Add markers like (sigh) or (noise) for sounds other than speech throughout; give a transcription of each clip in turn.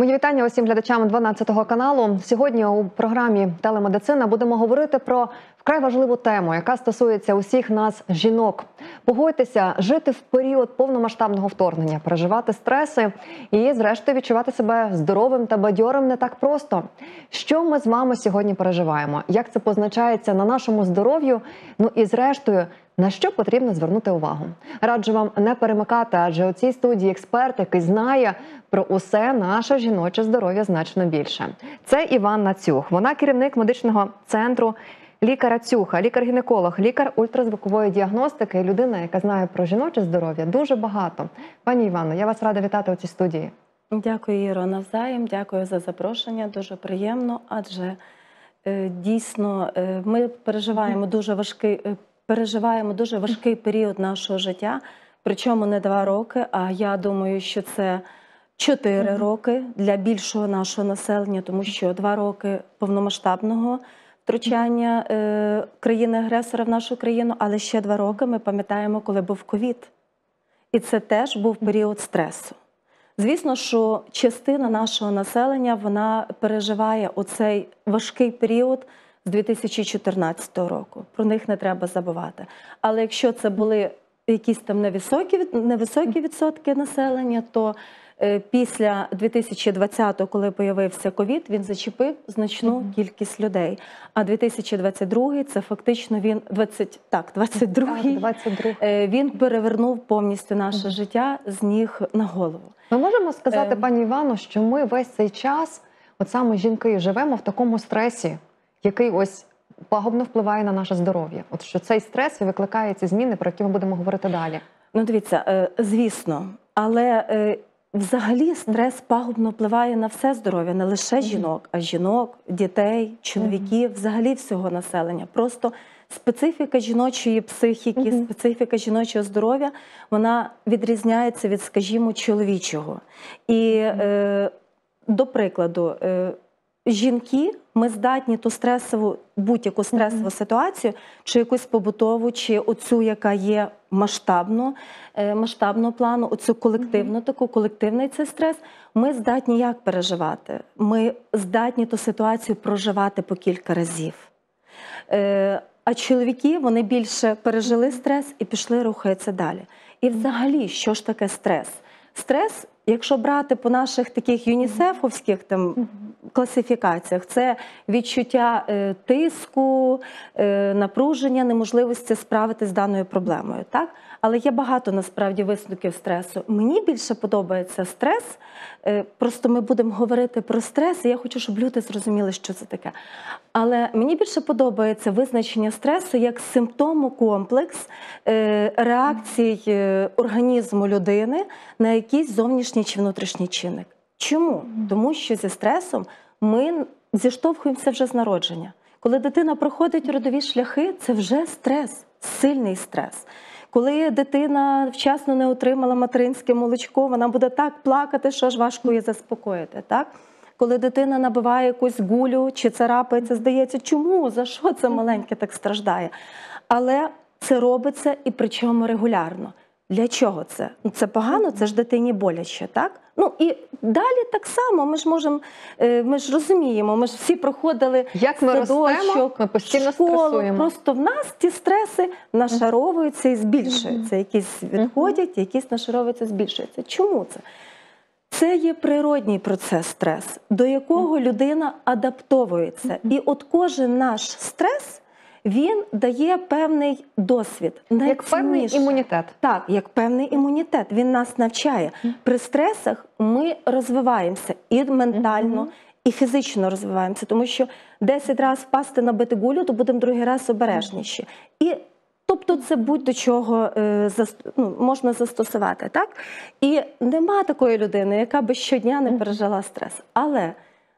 Мої вітання усім глядачам 12 каналу. Сьогодні у програмі Телемедицина будемо говорити про вкрай важливу тему, яка стосується усіх нас, жінок. Погодьтеся, жити в період повномасштабного вторгнення, переживати стреси і, зрештою, відчувати себе здоровим та бадьорим не так просто. Що ми з вами сьогодні переживаємо? Як це позначається на нашому здоров'ю? Ну і зрештою. На що потрібно звернути увагу? Раджу вам не перемикати, адже у цій студії експерт, який знає про усе наше жіноче здоров'я значно більше. Це Іванна Цюх. Вона керівник медичного центру лікаря Цюха, лікар-гінеколог, лікар ультразвукової діагностики, людина, яка знає про жіноче здоров'я дуже багато. Пані Івано, я вас рада вітати у цій студії. Дякую, Іро, навзаєм. Дякую за запрошення. Дуже приємно, адже е, дійсно е, ми переживаємо дуже важкий. Е, переживаємо дуже важкий період нашого життя, причому не два роки. А я думаю, що це чотири роки для більшого нашого населення, тому що два роки повномасштабного втручання е, країни-агресора в нашу країну, але ще два роки ми пам'ятаємо, коли був ковід. І це теж був період стресу. Звісно, що частина нашого населення вона переживає оцей важкий період з 2014 року. Про них не треба забувати. Але якщо це були якісь там невисокі невисокі відсотки населення, то після 2020-го, коли появився ковід, він зачепив значну mm -hmm. кількість людей. А 2022 це фактично він 20, так, 22-й, 22. Е, він перевернув повністю наше mm -hmm. життя з ніг на голову. Ми можемо сказати, е... пані Івано, що ми весь цей час, от саме жінки, живемо в такому стресі який ось пагубно впливає на наше здоров'я. От що цей стрес викликає ці зміни, про які ми будемо говорити далі. Ну, дивіться, е, звісно, але е, взагалі стрес пагубно впливає на все здоров'я, не лише жінок, а жінок, дітей, чоловіків, взагалі всього населення. Просто специфіка жіночої психіки, специфіка жіночого здоров'я вона відрізняється від, скажімо, чоловічого. І е, до прикладу, е, жінки ми здатні ту стресову, будь-яку стресову mm -hmm. ситуацію, чи якусь побутову, чи оцю, яка є масштабно, е, масштабного плану, оцю колективну, mm -hmm. таку колективний цей стрес. Ми здатні як переживати? Ми здатні ту ситуацію проживати по кілька разів. Е, а чоловіки вони більше пережили стрес і пішли рухатися далі. І взагалі, що ж таке стрес? Стрес, якщо брати по наших таких юнісефовських там класифікаціях, це відчуття е, тиску, е, напруження, неможливості справитися з даною проблемою. Так? Але є багато насправді висновків стресу. Мені більше подобається стрес. Е, просто ми будемо говорити про стрес, і я хочу, щоб люди зрозуміли, що це таке. Але мені більше подобається визначення стресу як симптому комплекс е, реакцій е, організму людини на якийсь зовнішній чи внутрішній чинник. Чому? Тому що зі стресом ми зіштовхуємося вже з народження. Коли дитина проходить родові шляхи, це вже стрес, сильний стрес. Коли дитина вчасно не отримала материнське молочко, вона буде так плакати, що ж важко її заспокоїти. Так? Коли дитина набиває якусь гулю чи царапається, здається, чому? За що це маленьке так страждає? Але це робиться і причому регулярно. Для чого це? Це погано, це ж дитині боляче, так? Ну і далі так само. Ми ж можемо, е, ми ж розуміємо, ми ж всі проходили як ми ростемо, ми постійно школу. стресуємо. Просто в нас ті стреси нашаровуються і збільшуються. Якісь відходять, якісь нашаровуються, збільшуються. Чому це? Це є природній процес стрес, до якого людина адаптовується. І от кожен наш стрес він дає певний досвід. Як певний імунітет. Так, як певний імунітет. Він нас навчає. При стресах ми розвиваємося і ментально, і фізично розвиваємося, тому що 10 разів впасти на битигулю, то будемо другий раз обережніші. І Тобто це будь-до чого е, ну, можна застосувати, так? І нема такої людини, яка би щодня не пережила стрес. Але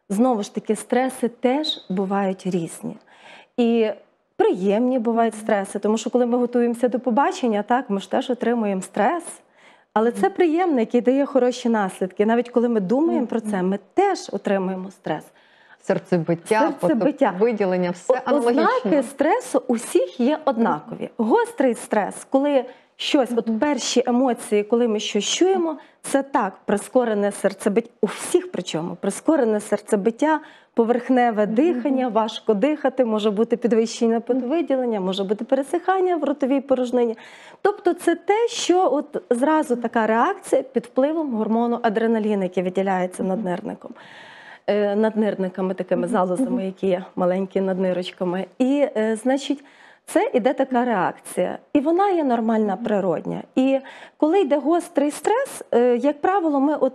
знову ж таки, стреси теж бувають різні. І приємні бувають стреси, тому що коли ми готуємося до побачення, так ми ж теж отримуємо стрес. Але це приємне, який дає хороші наслідки. Навіть коли ми думаємо про це, ми теж отримуємо стрес. Серцебиття, Серцебиття. виділення, все аналогічно. Ознаки стресу усіх є однакові. Гострий стрес, коли щось, от перші емоції, коли ми щось чуємо, це так, прискорене серцебиття, у всіх причому прискорене серцебиття, поверхневе дихання, важко дихати, може бути підвищення потовиділення, може бути пересихання в ротовій порожнині. Тобто це те, що от зразу така реакція під впливом гормону адреналін, який виділяється наднирником. Е, Наднирниками, такими залозами, які є маленькі наднирочками. І, е, значить, це іде така реакція, і вона є нормальна, природня. І коли йде гострий стрес, е, як правило, ми от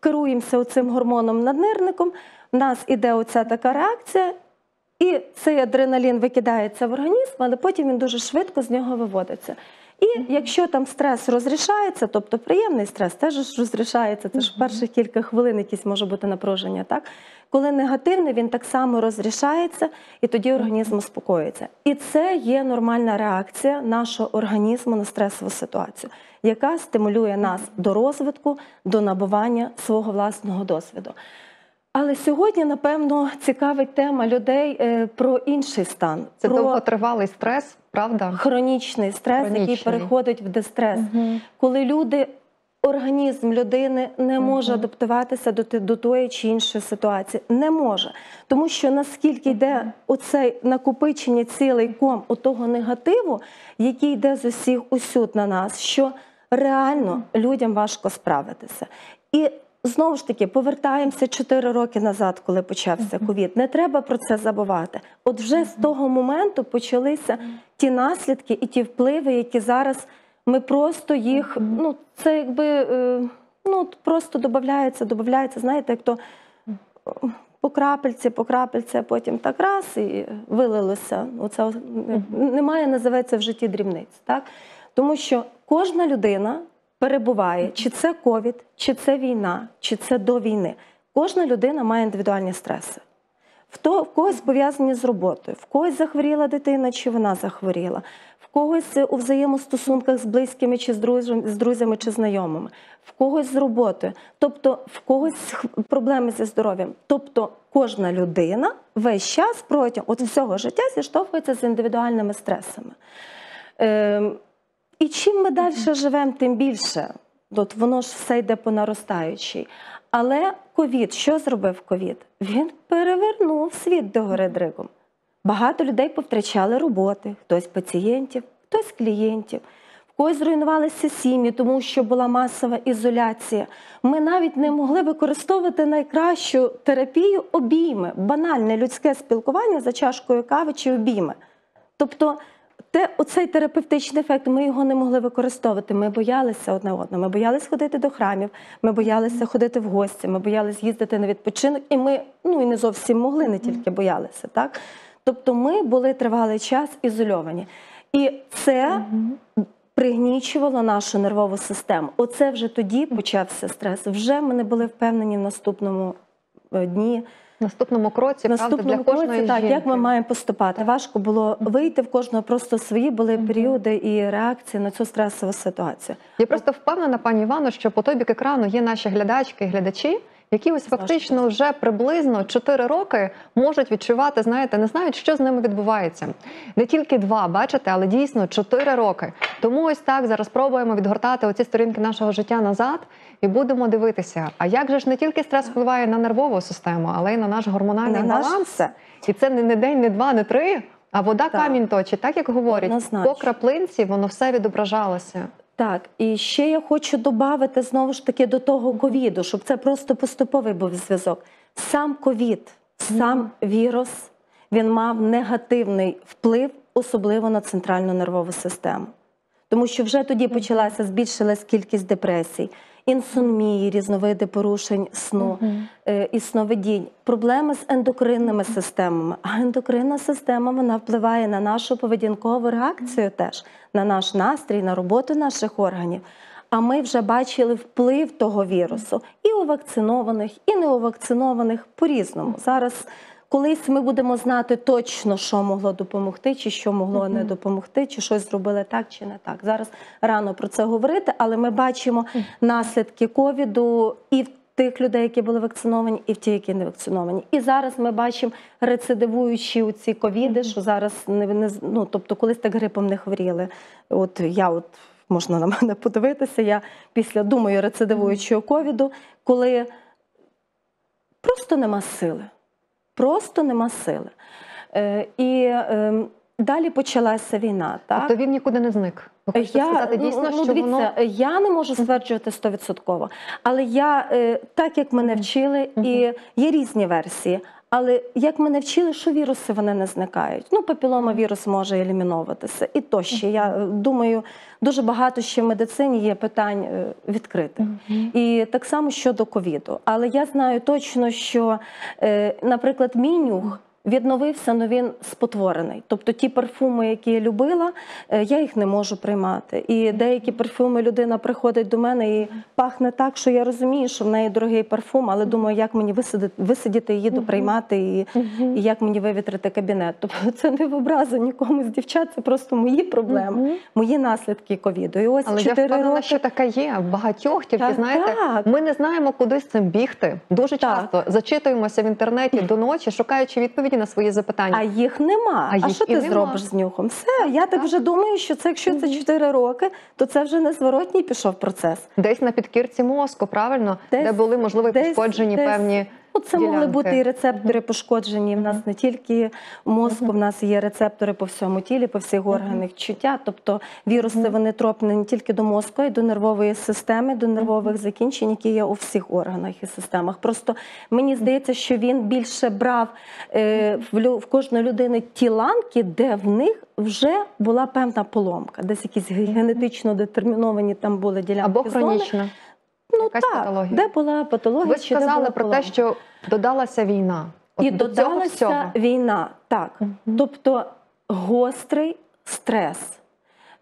керуємося цим гормоном наднирником, в нас іде оця така реакція, і цей адреналін викидається в організм, але потім він дуже швидко з нього виводиться. І якщо там стрес розрішається, тобто приємний стрес теж розрішається, це ж в перших кілька хвилин якісь може бути напруження, так? Коли негативний, він так само розрішається, і тоді організм успокоїться. І це є нормальна реакція нашого організму на стресову ситуацію, яка стимулює нас до розвитку, до набування свого власного досвіду. Але сьогодні, напевно, цікавить тема людей е, про інший стан, Це про довготривалий стрес, правда? хронічний стрес, який переходить в дистрес, Мгм. коли люди. Організм людини не може адаптуватися до, до тої чи іншої ситуації. Не може. Тому що наскільки йде оцей накопичення цілий ком того негативу, який йде з усіх усюд на нас, що реально людям важко справитися. І знову ж таки повертаємося 4 роки назад, коли почався ковід. Не треба про це забувати. От вже з того моменту почалися ті наслідки і ті впливи, які зараз ми просто їх, ну це якби е, ну просто додається, додається, знаєте, як то е, по крапельці, по крапельці, а потім так раз і вилилося. Оце немає, називається в житті дрібниць, так? Тому що кожна людина перебуває, чи це ковід, чи це війна, чи це до війни. Кожна людина має індивідуальні стреси. В, то, в когось пов'язані з роботою, в когось захворіла дитина, чи вона захворіла, когось у взаємостосунках з близькими, чи з друзями, з друзями, чи знайомими, в когось з роботою, тобто в когось проблеми зі здоров'ям. Тобто кожна людина весь час протягом от всього життя зіштовхується з індивідуальними стресами. Ем, і чим ми далі живемо, тим більше. От воно ж все йде по наростаючій. Але ковід, що зробив ковід? Він перевернув світ догори дригом. Багато людей повтрачали роботи, хтось пацієнтів, хтось клієнтів. В когось зруйнувалися сім'ї, тому що була масова ізоляція. Ми навіть не могли використовувати найкращу терапію обійми, банальне людське спілкування за чашкою кави чи обійми. Тобто, те, оцей терапевтичний ефект, ми його не могли використовувати. Ми боялися одне одного. Ми боялися ходити до храмів, ми боялися ходити в гості, ми боялися їздити на відпочинок, і ми ну і не зовсім могли, не тільки боялися. Так? Тобто ми були тривалий час ізольовані. І це пригнічувало нашу нервову систему. Оце вже тоді почався стрес. Вже ми не були впевнені в наступному е, дні. Наступному кроці, В правда, наступному для кожної році, так, жінки. як ми маємо поступати. Важко було вийти в кожного, просто свої були періоди і реакції на цю стресову ситуацію. Я просто впевнена, пані Івано, що по той бік екрану є наші глядачки і глядачі, які ось фактично вже приблизно 4 роки можуть відчувати, знаєте, не знають, що з ними відбувається. Не тільки два, бачите, але дійсно 4 роки. Тому ось так зараз пробуємо відгортати оці сторінки нашого життя назад і будемо дивитися. А як же ж не тільки стрес впливає на нервову систему, але й на наш гормональний На баланс? все. І це не, не день, не два, не три. А вода Так. камінь точить, так як говорять, Однозначно. по краплинці воно все відображалося. Так, і ще я хочу додати знову ж таки до того ковіду, щоб це просто поступовий був зв'язок. Сам ковід, сам вірус, він мав негативний вплив, особливо на центральну нервову систему. Тому що вже тоді почалася збільшилась кількість депресій, інсомнії, різновиди порушень сну, е, і сновидінь, проблеми з ендокринними системами. А ендокринна система вона впливає на нашу поведінкову реакцію теж, на наш настрій, на роботу наших органів. А ми вже бачили вплив того вірусу і у вакцинованих, і не у вакцинованих по-різному. Зараз колись ми будемо знати точно, що могло допомогти, чи що могло не допомогти, чи щось зробили так, чи не так. Зараз рано про це говорити, але ми бачимо наслідки ковіду і в тих людей, які були вакциновані, і в ті, які не вакциновані. І зараз ми бачимо рецидивуючі у ці ковіди, що зараз не, не ну, тобто колись так грипом не хворіли. От я от можна на мене подивитися. Я після думаю рецидивуючого ковіду, коли просто нема сили. Просто нема сили. Е, і е, далі почалася війна. Так? Тобто він нікуди не зник. Ви Я, сказати дійсно, ну, ну, що дивіться, воно я не можу стверджувати стовідсотково, але я е, так як мене вчили, і є різні версії. Але як ми вчили, що віруси вони не зникають. Ну, папілома вірус може еліміновуватися. І то ще я е, думаю, дуже багато ще в медицині є питань е, відкритих. І так само щодо ковіду. Але я знаю точно, що, е, наприклад, мій нюх відновився, але він спотворений. Тобто ті парфуми, які я любила, е, я їх не можу приймати. І деякі парфуми людина приходить до мене і пахне так, що я розумію, що в неї дорогий парфум, але думаю, як мені висидити, висидіти її доприймати і, і як мені вивітрити кабінет. Тобто це не в образу нікому з дівчат, це просто мої проблеми, мої наслідки ковіду. І ось Але я впевнена, роки. що таке є в багатьох, тільки Так, знаєте, так. ми не знаємо, куди з цим бігти. Дуже Так. часто зачитуємося в інтернеті до ночі, шукаючи відповіді на свої запитання. А їх нема. А А, що ти нема. зробиш з нюхом? Все, я так так. вже думаю, що це якщо це 4 роки, то це вже незворотній пішов процес. Десь на підкірці мозку, правильно, Десь- де були можливо десь- пошкоджені десь. певні. Ну, це могли бути і рецептори пошкоджені. В нас не тільки мозку, в нас є рецептори по всьому тілі, по всіх органах чуття. Тобто віруси вони тропні не тільки до мозку, а й до нервової системи, до нервових закінчень, які є у всіх органах і системах. Просто мені здається, що він більше брав е, в, лю- в кожної людини ті ланки, де в них вже була певна поломка, десь якісь генетично детерміновані там були ділянки Або зони. Ну якась так, патологія. де була патологія, Ви чи де сказали була про те, що додалася війна. От І до цього всього. додалася війна, так. Тобто гострий стрес.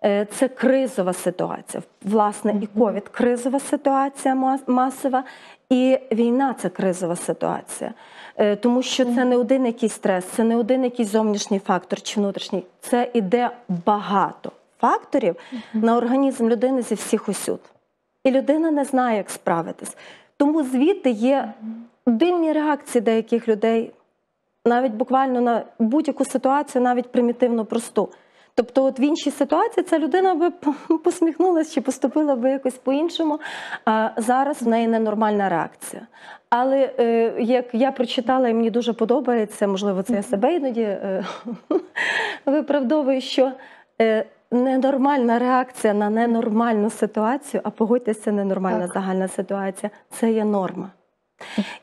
Е, Це кризова ситуація. Власне, і ковід кризова ситуація мас- масова, і війна це кризова ситуація. Е, Тому що це не один якийсь стрес, це не один якийсь зовнішній фактор чи внутрішній. Це іде багато факторів на організм людини зі всіх усюд. І людина не знає, як справитись. Тому звідти є дивні реакції деяких людей, навіть буквально на будь-яку ситуацію, навіть примітивно просту. Тобто, от в іншій ситуації ця людина би (laughs) посміхнулася чи поступила би якось по-іншому. А зараз в неї ненормальна реакція. Але е, як я прочитала, і мені дуже подобається, можливо, це я себе іноді е, (laughs) виправдовую, що е, ненормальна реакція на ненормальну ситуацію, а погодьтеся, це ненормальна Так. загальна ситуація, це є норма.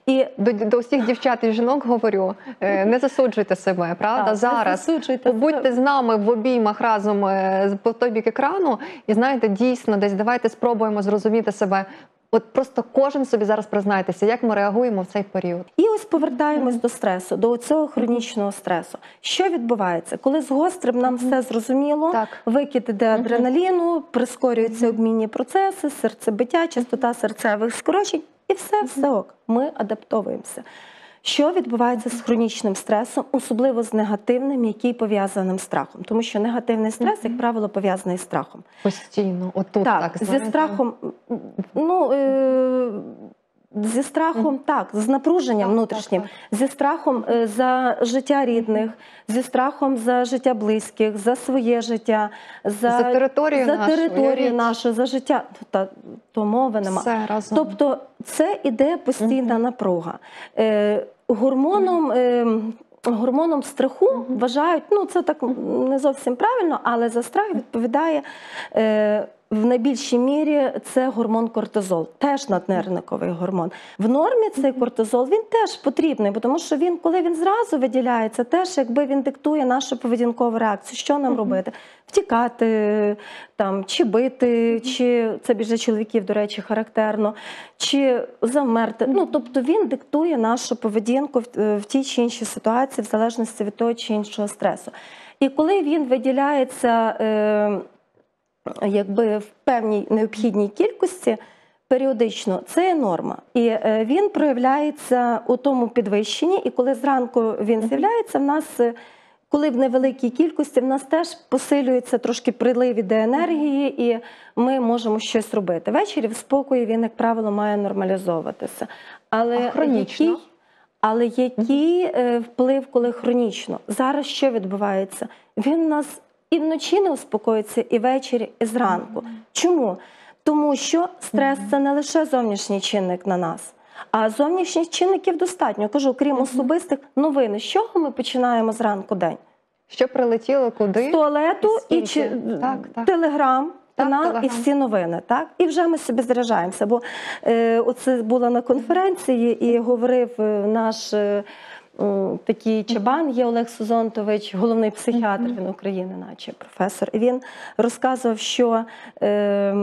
І До, до всіх дівчат і жінок говорю: е, не засуджуйте себе, правда? Так, Зараз будьте з нами в обіймах разом е, по той бік екрану, і знаєте, дійсно, десь давайте спробуємо зрозуміти себе. От просто кожен собі зараз признайтеся, як ми реагуємо в цей період. І ось повертаємось до стресу, до цього хронічного стресу. Що відбувається? Коли з гострим нам все зрозуміло, Так. викид іде адреналіну, прискорюються обмінні процеси, серцебиття, частота серцевих скорочень, і все, все ок. Ми адаптовуємося. Що відбувається з хронічним стресом, особливо з негативним, який пов'язаним з страхом? Тому що негативний стрес, як правило, пов'язаний з страхом. Постійно, отут Так, так, зі страхом, ну е, зі страхом, так, з напруженням Так, внутрішнім, так, зі страхом е, за життя рідних, зі страхом за життя близьких, за своє життя, за, За територію за нашу, територію нашу, за життя. Та то мови нема. Все разом. Тобто це іде постійна напруга. Е, гормоном. Е, Гормоном страху вважають, ну це так не зовсім правильно, але за страх відповідає е, в найбільшій мірі це гормон кортизол, теж наднервниковий гормон. В нормі цей кортизол він теж потрібний, тому що він, коли він зразу виділяється, теж якби він диктує нашу поведінкову реакцію. Що нам робити? Втікати там, чи бити, чи це більше чоловіків, до речі, характерно, чи замерти. Ну тобто він диктує нашу поведінку в, в тій чи іншій ситуації, в залежності від того чи іншого стресу. І коли він виділяється. Якби в певній необхідній кількості періодично, це є норма. І е, він проявляється у тому підвищенні, і коли зранку він з'являється, в нас. е, Коли в невеликій кількості в нас теж посилюється трошки прилив іде енергії, і ми можемо щось робити. Ввечері в спокої він, як правило, має нормалізовуватися. Але А хронічно? який, але який е, вплив, коли хронічно? Зараз що відбувається? Він у нас і вночі не успокоїться, і ввечері, і зранку. Чому? Тому що стрес це не лише зовнішній чинник на нас. А зовнішніх чинників достатньо. Кажу, крім особистих новини, з чого ми починаємо зранку день? Що прилетіло, куди? З туалету і Скільки? чи Так, так. телеграм. Так, канал і всі новини, так і вже ми собі заряджаємося. Бо е, оце була на конференції і говорив е, наш е, такий чабан, є Олег Сузонтович, головний психіатр він України, наче професор. І він розказував, що е,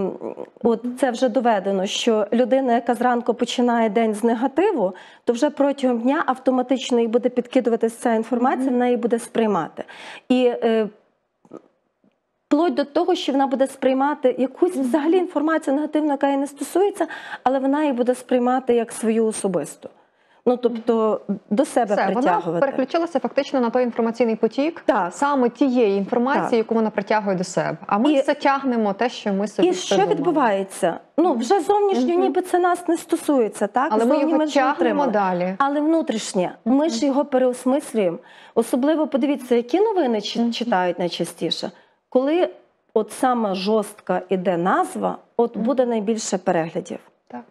от це вже доведено, що людина, яка зранку починає день з негативу, то вже протягом дня автоматично їй буде підкидуватися ця інформація, в неї буде сприймати. І е, Вплоть до того, що вона буде сприймати якусь взагалі інформацію негативну, яка її не стосується, але вона її буде сприймати як свою особисту. Ну тобто до себе Все, вона переключилася фактично на той інформаційний потік, Так. саме тієї інформації, Так. яку вона притягує до себе. А ми І- все тягнемо те, що ми собі І що придумали. відбувається? Ну вже зовнішньо, ніби це нас не стосується, так Але ми його тягнемо далі. Але внутрішнє, ми ж його переосмислюємо. Особливо подивіться, які новини читають найчастіше. Коли от саме жорстка іде назва, от буде найбільше переглядів. Так.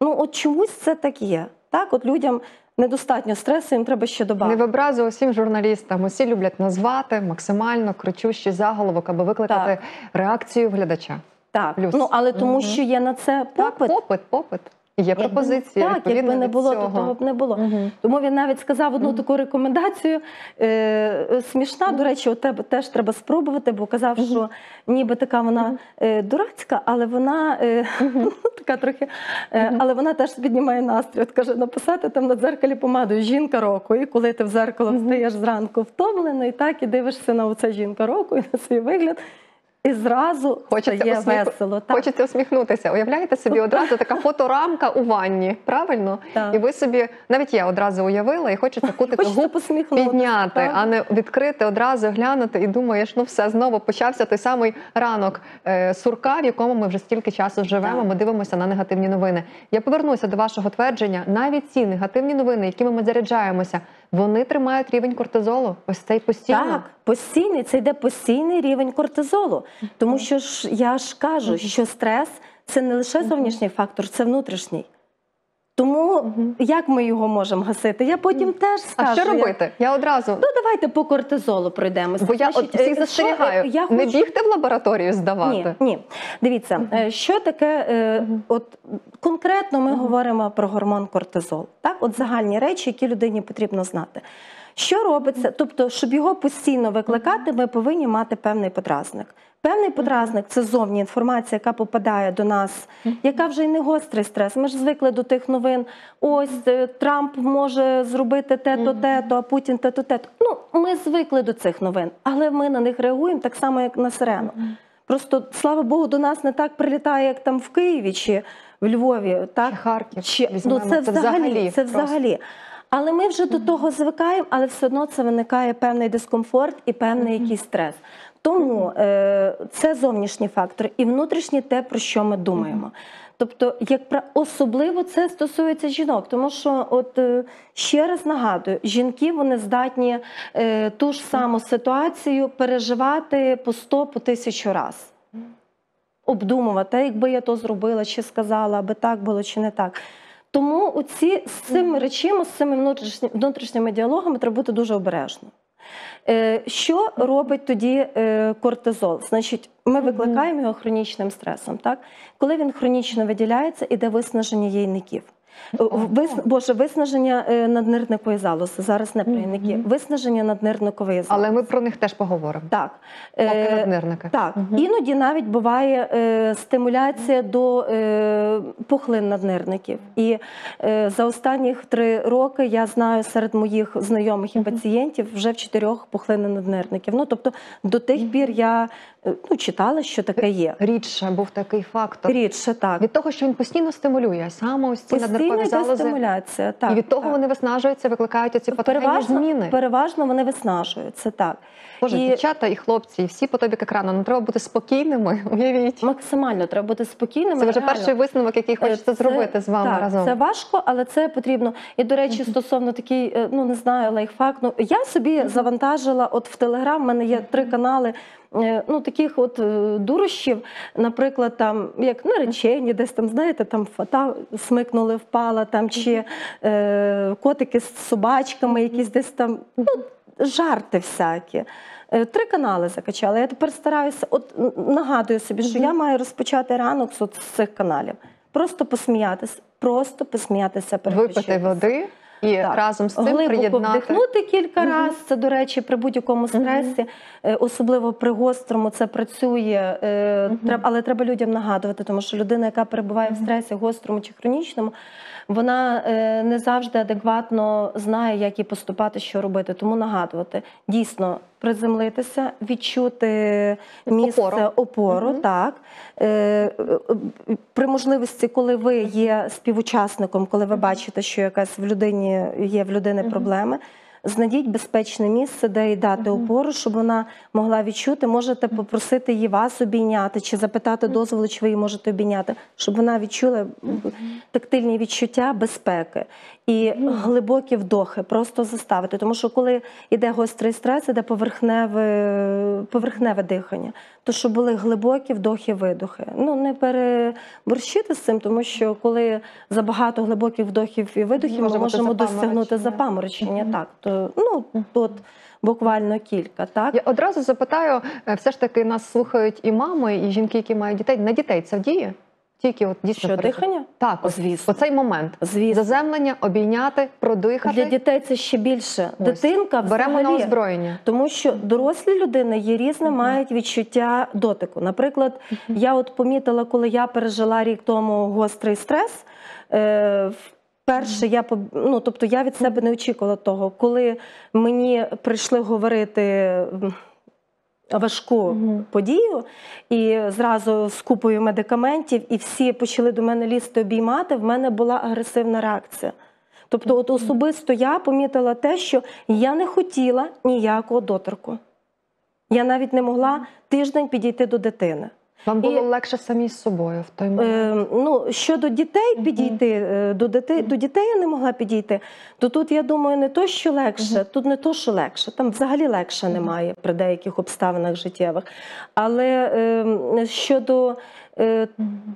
Ну от чомусь це так є. Так, от людям недостатньо стресу, їм треба ще Не додати. в образу усім журналістам. Усі люблять назвати максимально кричущий заголовок, аби викликати Так. реакцію глядача. Так, Плюс. ну але тому, угу. що є на це попит. Так, попит, попит. Є пропозиція. Так, якби не було, то того б не було. Мгм. Тому він навіть сказав одну Мгм. таку рекомендацію. Е, смішна, до речі, от тебе теж треба спробувати, бо казав, що ніби така вона е, дурацька, але вона е, (laughs) така трохи, е, але вона теж піднімає настрій. От каже, написати там на дзеркалі помадою жінка року. І коли ти в зеркало Мгм. встаєш зранку втомлено, і так і дивишся на оце жінка року і на свій вигляд. І зразу Хочеться стає усміх- весело. Так, Хочеться усміхнутися. Уявляєте собі одразу така фоторамка у ванні, правильно? так. І ви собі, навіть я одразу уявила, і хочеться (laughs) Хочеться губ підняти, так. а не відкрити одразу, глянути і думаєш, ну все знову почався той самий ранок е, сурка, в якому ми вже стільки часу живемо. Так. Ми дивимося на негативні новини. Я повернуся до вашого твердження. Навіть ці негативні новини, якими ми заряджаємося, вони тримають рівень кортизолу. Ось цей постійно. Так, постійний, це йде постійний рівень кортизолу. Тому що ж я ж кажу, що стрес це не лише зовнішній фактор, це внутрішній. Тому Мгм. як ми його можемо гасити? Я потім теж скажу. А що робити? Я одразу. Ну давайте по кортизолу пройдемося. Бо я от всіх е, що, застерігаю, е, я не бігти в лабораторію здавати. Ні, ні. Дивіться, е, що таке, е, от конкретно ми говоримо про гормон кортизол. Так, от загальні речі, які людині потрібно знати. Що робиться? Тобто, щоб його постійно викликати, ми повинні мати певний подразник. Певний подразник це зовні інформація, яка попадає до нас, яка вже й не гострий стрес. Ми ж звикли до тих новин. Ось е, Трамп може зробити те-то, те-то, а Путін те-то, те-то. Ну, ми звикли до цих новин, але ми на них реагуємо так само, як на сирену. Просто слава Богу, до нас не так прилітає, як там в Києві чи в Львові. Так Чи Харків. чи ну це, взагалі, це просто. взагалі. Але ми вже до того звикаємо, але все одно це виникає певний дискомфорт і певний якийсь стрес. Тому е, це зовнішні фактори і внутрішні те, про що ми думаємо. Тобто, як про особливо це стосується жінок, тому що, от е, ще раз нагадую, жінки вони здатні е, ту ж саму ситуацію переживати по 100, по тисячу раз. Обдумувати, якби я то зробила, чи сказала, аби так було, чи не так. Тому оці з цими речами, з цими внутрішні, внутрішніми діалогами треба бути дуже обережно. Е, що робить тоді е, кортизол? Значить, ми викликаємо його хронічним стресом. Так? Коли він хронічно виділяється, іде виснаження яйників. Вис... Боже, виснаження е, наднирникової залози. Зараз не про Мгм. яйники. Виснаження наднирникової залози. Але ми про них теж поговоримо. Так. Поки Е, наднирники. так, Мгм. іноді навіть буває е, стимуляція до е, пухлин наднирників. І е, за останніх три роки я знаю серед моїх знайомих і пацієнтів вже в чотирьох пухлини наднирників. Ну тобто до тих пір я ну, читала, що таке є. Рідше був такий фактор. Рідше так. Від того, що він постійно стимулює саме ось ці Постійно залози. стимуляція. Так, і від того так. вони виснажуються, викликають ці патогенні переважно, зміни. переважно вони виснажуються. Так. Боже, І- дівчата і хлопці, і всі по тобі екрану. Ну треба бути спокійними. (laughs) Уявіть. Максимально треба бути спокійними. Це вже реально. перший висновок, який хочеться Е, Це- зробити з вами так, разом. Це важко, але це потрібно. І до речі, стосовно такий, е, ну не знаю, лайфхак. Ну я собі завантажила. От в Телеграм в мене є три канали. е, Ну, таких от дурощів, наприклад, там як наречені, десь там, знаєте, там фата смикнули, впала, там чи е, котики з собачками, якісь десь там ну, жарти всякі. Е, Три канали закачала. Я тепер стараюся, от нагадую собі, що я маю розпочати ранок з, от з цих каналів. Просто посміятися, просто посміятися, Випити води і Так. разом з цим Глибоко приєднати. вдихнути кілька угу. разів. Це, до речі, при будь-якому стресі, угу. особливо при гострому, це працює. угу. Але треба людям нагадувати, тому що людина, яка перебуває в стресі, гострому чи хронічному, вона е, не завжди адекватно знає, як їй поступати, що робити. Тому нагадувати дійсно приземлитися, відчути місце Опору. опору, угу. так. Е, е, При можливості, коли ви є співучасником, коли ви бачите, що якась в людині є в людини Мгм. проблеми. Знайдіть безпечне місце, де їй дати Мгм. опору, щоб вона могла відчути. Можете попросити її вас обійняти, чи запитати дозволу, чи ви її можете обійняти, щоб вона відчула тактильні відчуття безпеки і глибокі вдохи, просто заставити. Тому що коли йде гострий стрес, іде поверхневе, поверхневе дихання, то щоб були глибокі вдохи, видохи. Ну не переборщити з цим, тому що коли забагато глибоких вдохів і видохів, Може ми можемо досягнути запаморочення. запаморочення. Так, то ну тут буквально кілька, так. Я одразу запитаю, е, все ж таки нас слухають і мами, і жінки, які мають дітей. На дітей це діє? Тільки от дійсно Що перед- дихання? Так, ось, Звісно. оцей момент. Звісно. Заземлення, обійняти, продихати. Для дітей це ще більше. Ось. Дитинка Беремо на взагалі, озброєння. Тому що дорослі людини є різне, Мгм. мають відчуття дотику. Наприклад, я от помітила, коли я пережила рік тому гострий стрес. Е, Перше, я поб- ну, тобто я від себе не очікувала того, коли мені прийшли говорити м, важку угу. подію, і зразу з купою медикаментів, і всі почали до мене лізти обіймати. В мене була агресивна реакція. Тобто, от особисто я помітила те, що я не хотіла ніякого доторку. Я навіть не могла тиждень підійти до дитини. Вам було І- легше самі з собою в той момент. Е, ну, щодо дітей підійти, е, до дітей, до дітей я не могла підійти. То тут я думаю, не то, що легше, Мгм. тут не то, що легше. Там взагалі легше Мгм. немає при деяких обставинах життєвих. Але е, щодо е,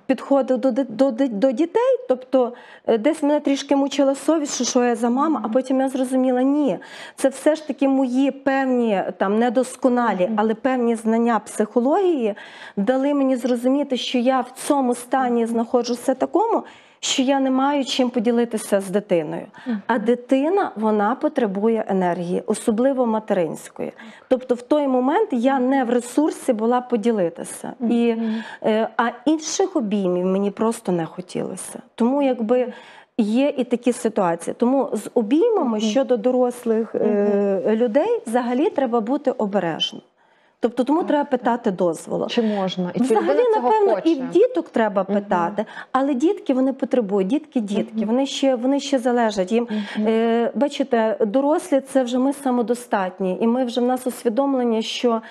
підходу до, до, до дітей, тобто е, десь мене трішки мучила совість, що, що я за мама, а потім я зрозуміла, ні, це все ж таки мої певні там недосконалі, але певні знання психології дали мені зрозуміти, що я в цьому стані знаходжуся такому. Що я не маю чим поділитися з дитиною. А дитина вона потребує енергії, особливо материнської. Тобто, в той момент я не в ресурсі була поділитися. І, е, а інших обіймів мені просто не хотілося. Тому якби. Є і такі ситуації. Тому з обіймами щодо дорослих е, людей взагалі треба бути обережно. Тобто, тому треба питати дозволу. Чи можна? І Взагалі, напевно, хоче? і в діток треба питати, але дітки вони потребують. Дітки, дітки, Мгм. вони ще вони ще залежать. Їм Мгм. е, бачите, дорослі це вже ми самодостатні, і ми вже в нас усвідомлення, що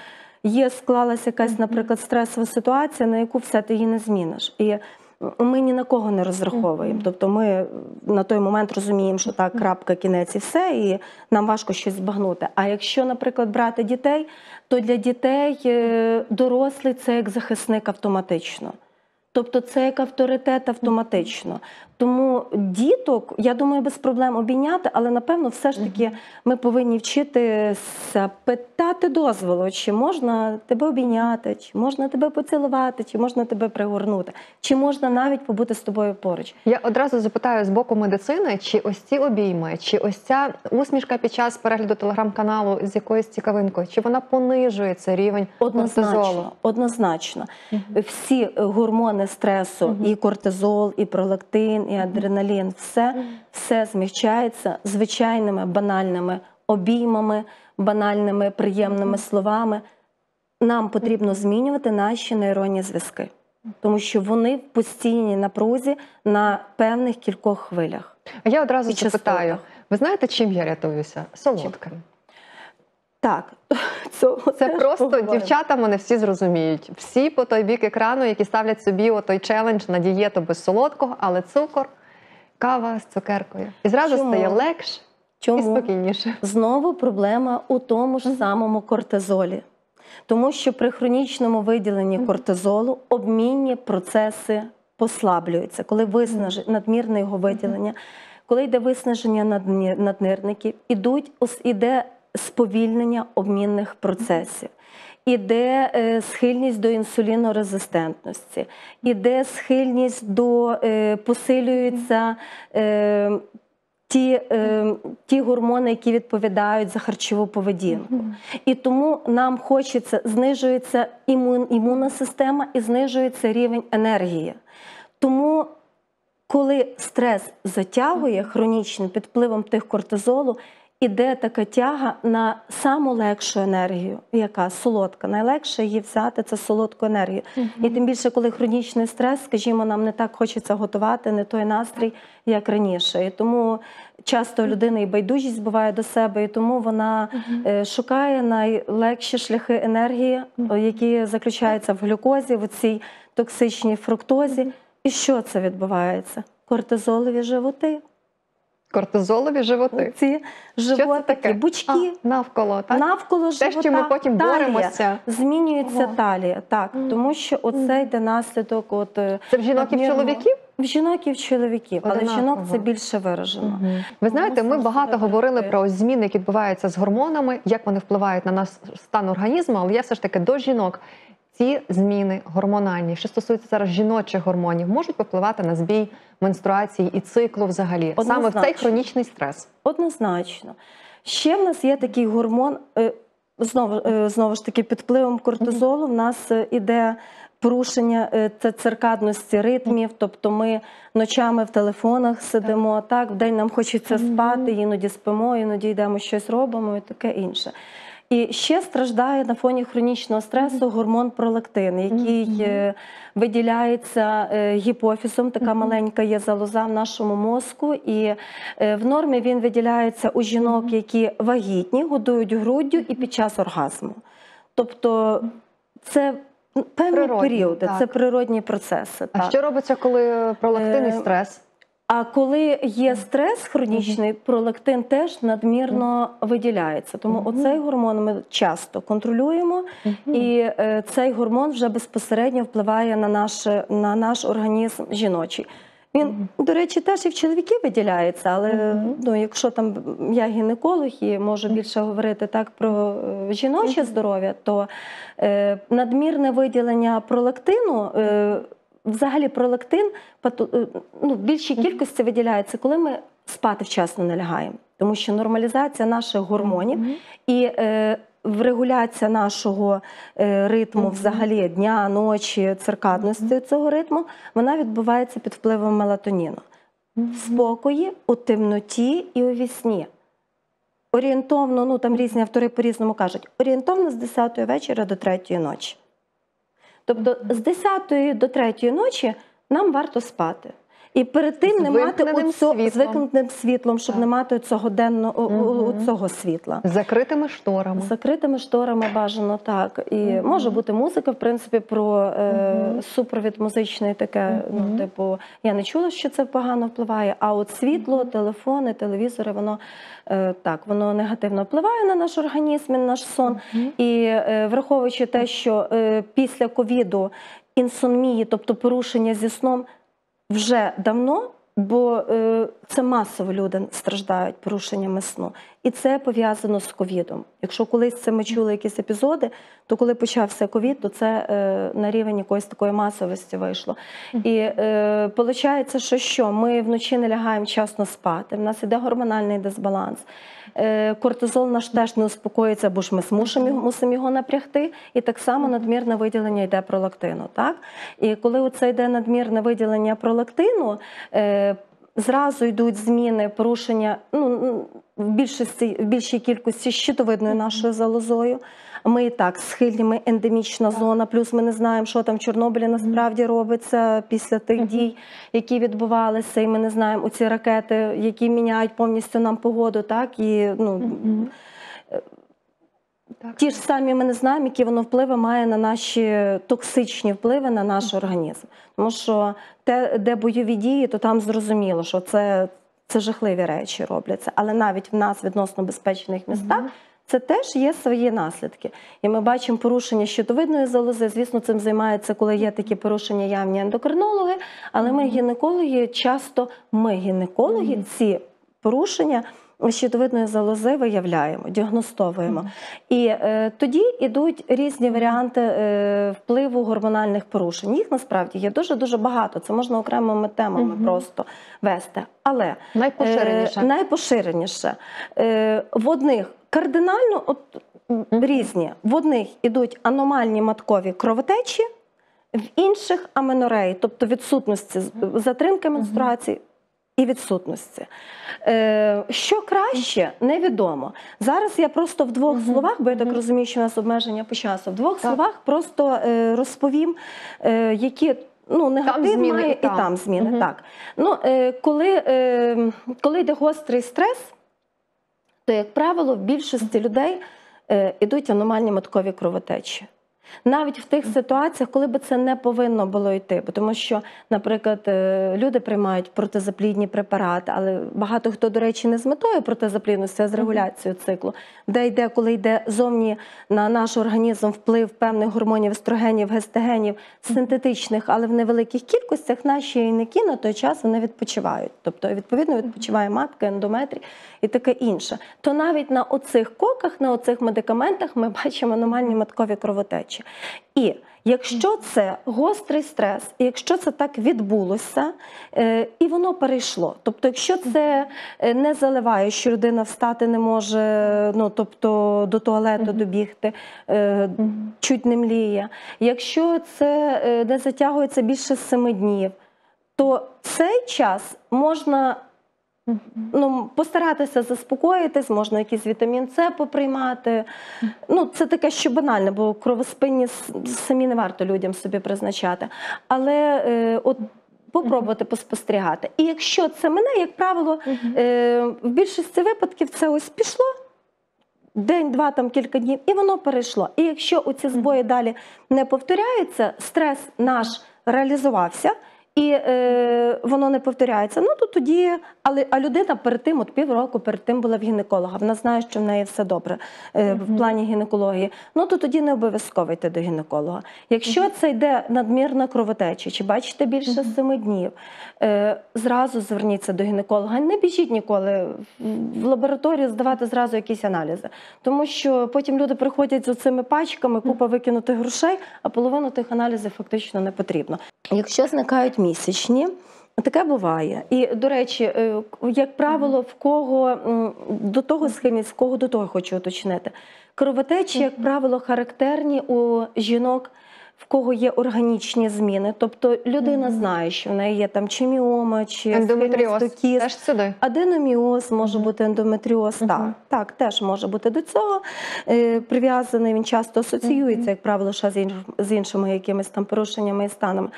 є склалася якась, наприклад, стресова ситуація, на яку все ти її не зміниш. І ми ні на кого не розраховуємо. Тобто ми на той момент розуміємо, що так, крапка, кінець і все, і нам важко щось збагнути. А якщо, наприклад, брати дітей, то для дітей е, дорослий це як захисник автоматично. Тобто це як авторитет автоматично. Тому діток, я думаю, без проблем обійняти, але напевно, все ж таки ми повинні вчитися питати дозволу, чи можна тебе обійняти, чи можна тебе поцілувати, чи можна тебе пригорнути, чи можна навіть побути з тобою поруч. Я одразу запитаю з боку медицини, чи ось ці обійми, чи ось ця усмішка під час перегляду телеграм-каналу з якоюсь цікавинкою, чи вона понижує цей рівень кортизолу? Однозначно, однозначно. Всі е, гормони стресу, Мгм. і кортизол, і пролактин, і адреналін, все, все змягчається звичайними банальними обіймами, банальними приємними словами. Нам потрібно змінювати наші нейронні зв'язки, тому що вони в постійній напрузі на певних кількох хвилях. А я одразу запитаю: ви знаєте, чим я рятуюся? Солодким. Так, цього (laughs) Це просто поговоримо. дівчата мене всі зрозуміють. Всі по той бік екрану, які ставлять собі отой челендж на дієту без солодкого, але цукор, кава з цукеркою. І зразу Чому? стає легше і спокійніше. Знову проблема у тому ж самому кортизолі. Тому що при хронічному виділенні кортизолу обмінні процеси послаблюються, коли виснаж... надмірне його виділення, коли йде виснаження наднирників, ідуть, іде сповільнення обмінних процесів. Іде е, схильність до інсулінорезистентності, іде схильність до е, посилюється е, ті, ті гормони, які відповідають за харчову поведінку. І тому нам хочеться, знижується імун, імунна система і знижується рівень енергії. Тому, коли стрес затягує хронічним під впливом тих кортизолу, іде така тяга на саму легшу енергію, яка солодка. Найлегше її взяти це солодку енергію. І тим більше, коли хронічний стрес, скажімо, нам не так хочеться готувати, не той настрій, як раніше. І тому часто у людини і байдужість буває до себе, і тому вона е, шукає найлегші шляхи енергії, о, які заключаються в глюкозі, в цій токсичній фруктозі. І що це відбувається? Кортизолові животи. Кортизолові животи. Ці Що це животики, таке? бучки. А, навколо, так? Навколо Те, живота що ми потім талія. боремося. Змінюється Ого. талія, так, Мгм. тому що оце йде наслідок от, е, Це в жінок і в чоловіків? в жінок і в чоловіків, але в жінок це більше виражено. Мгм. Ви знаєте, ми багато говорили про зміни, які відбуваються з гормонами, як вони впливають на наш стан організму, але я все ж таки до жінок. Ці зміни гормональні, що стосуються зараз жіночих гормонів, можуть попливати на збій менструації і циклу взагалі, саме в цей хронічний стрес. Однозначно. Ще в нас є такий гормон, е, знову, е, знову ж таки, під впливом кортизолу в нас е, іде порушення це циркадності ритмів, тобто ми ночами в телефонах сидимо, так, вдень нам хочеться спати, іноді спимо, іноді йдемо щось робимо і таке інше. І ще страждає на фоні хронічного стресу гормон пролактин, який Мгм. е, виділяється е, гіпофізом, така Мгм. маленька є залоза в нашому мозку. І е, в нормі він виділяється у жінок, Мгм. які вагітні, годують груддю і під час оргазму. Тобто це певні Природні, періоди, так. це природні процеси. А так. що робиться, коли пролактинний Е, стрес? А коли є стрес хронічний, пролактин теж надмірно виділяється. Тому оцей гормон ми часто контролюємо, і е, цей гормон вже безпосередньо впливає на наш, на наш організм жіночий. Він, до речі, теж і в чоловіків виділяється, але ну, якщо там я гінеколог і можу більше говорити так про е, жіноче здоров'я, то е, надмірне виділення пролактину. Е, Взагалі пролактин е, ну, в більшій кількості виділяється, коли ми спати вчасно не лягаємо. Тому що нормалізація наших гормонів і е, регуляція нашого е, ритму, взагалі дня, ночі, циркадності цього ритму, вона відбувається під впливом мелатоніну. В спокої, у темноті і у вісні. Орієнтовно, ну там різні автори по-різному кажуть, орієнтовно з 10 вечора до 3 ночі. Тобто з 10 до 3 ночі нам варто спати. І перед тим не мати оцо- з світлом. вимкненим світлом, щоб Так. не мати цього денного Мгм. цього світла. З закритими шторами. З закритими шторами бажано так. І Мгм. може бути музика, в принципі, про е, Мгм. супровід музичний таке. Мгм. Ну, типу, я не чула, що це погано впливає. А от світло, телефони, телевізори, воно е, так, воно негативно впливає на наш організм, на наш сон. Мгм. І е, враховуючи те, що е, після ковіду інсомнії, тобто порушення зі сном, вже давно, бо е, це масово люди страждають порушеннями сну. І це пов'язано з ковідом. Якщо колись це ми чули якісь епізоди, то коли почався ковід, то це е, на рівень якоїсь такої масовості вийшло. І е, виходить, що що? Ми вночі не лягаємо вчасно спати, в нас іде гормональний дисбаланс. Е, кортизол наш теж не успокоїться, бо ж ми змушимо мусимо його напрягти. І так само надмірне виділення йде пролактину. Так? І коли оце йде надмірне виділення пролактину, е, зразу йдуть зміни, порушення ну, в, більшості, в більшій кількості щитовидною нашою залозою. Ми і так схильні, ми ендемічна зона, плюс ми не знаємо, що там в Чорнобилі насправді робиться після тих дій, які відбувалися, і ми не знаємо оці ракети, які міняють повністю нам погоду, так? І ну. Так. ті ж самі ми не знаємо, які воно впливи має на наші токсичні впливи на наш організм. Тому що те, де бойові дії, то там зрозуміло, що це, це жахливі речі робляться. Але навіть в нас відносно безпечних містах. Це теж є свої наслідки. І ми бачимо порушення щитовидної залози. Звісно, цим займаються, коли є такі порушення явні ендокринологи. Але ми, гінекологи, часто ми, гінекологи, ці порушення щитовидної залози виявляємо, діагностовуємо. І е, тоді йдуть різні варіанти е, впливу гормональних порушень. Їх насправді є дуже дуже багато. Це можна окремими темами Мгм. просто вести. Але Найпоширеніше. Е, найпоширеніше. Е, в одних кардинально от, м, Мгм. різні. В одних ідуть аномальні маткові кровотечі, в інших аменореї, тобто відсутності затримки менструації. І відсутності. Е, що краще, невідомо. Зараз я просто в двох Мгм, словах, бо я так мгм. розумію, що у нас обмеження по часу. В двох Так. словах просто е, розповім, е, які ну, негатив зміни має і і там. там зміни. Мгм. Так. Ну, е, коли, е, коли йде гострий стрес, то, як правило, в більшості людей е, ідуть аномальні маткові кровотечі. Навіть в тих ситуаціях, коли би це не повинно було йти, тому що, наприклад, е, люди приймають протизаплідні препарати, але багато хто, до речі, не з метою протизаплідності, а з регуляцією циклу, де йде, коли йде зовні на наш організм вплив певних гормонів, естрогенів, гестогенів, синтетичних, але в невеликих кількостях наші яйники на той час вони відпочивають. Тобто, відповідно, відпочиває матка, ендометрій і таке інше. То навіть на оцих коках, на оцих медикаментах ми бачимо аномальні маткові кровотечі. І якщо це гострий стрес, і якщо це так відбулося, е, і воно перейшло. Тобто, якщо це е, не заливає, що людина встати не може, ну тобто до туалету добігти, е, чуть не мліє. Якщо це не затягується більше семи днів, то цей час можна Ну, постаратися заспокоїтись, можна якийсь вітамін С поприймати. Ну, це таке, що банальне, бо кровоспинні самі не варто людям собі призначати. Але е, от попробувати поспостерігати. І якщо це мене, як правило, Мгм. Е, в більшості випадків це ось пішло. День, два, там кілька днів, і воно перейшло. І якщо оці збої далі не повторяються, стрес наш реалізувався, і е, воно не повторяється. Ну то тоді, але а людина перед тим, от півроку перед тим була в гінеколога. Вона знає, що в неї все добре е, Мгм. в плані гінекології. Ну то тоді не обов'язково йти до гінеколога. Якщо це йде надмірна кровотеча, чи бачите більше Мгм. семи днів, е, зразу зверніться до гінеколога. Не біжіть ніколи в- в лабораторію здавати зразу якісь аналізи, тому що потім люди приходять з цими пачками, купа викинутих грошей, а половину тих аналізів фактично не потрібно. Якщо зникають місячні. Таке буває. І, до речі, е, як правило, в кого до того схильність, в кого до того хочу уточнити. Кровотечі, як правило, характерні у жінок, в кого є органічні зміни. Тобто людина знає, що в неї є там чи міома, чи Ендометріоз. Теж сюди. Аденоміоз може бути ендометріоз. Так, так, теж може бути до цього е, прив'язаний. Він часто асоціюється, як правило, ще з іншими якимись там порушеннями і станами.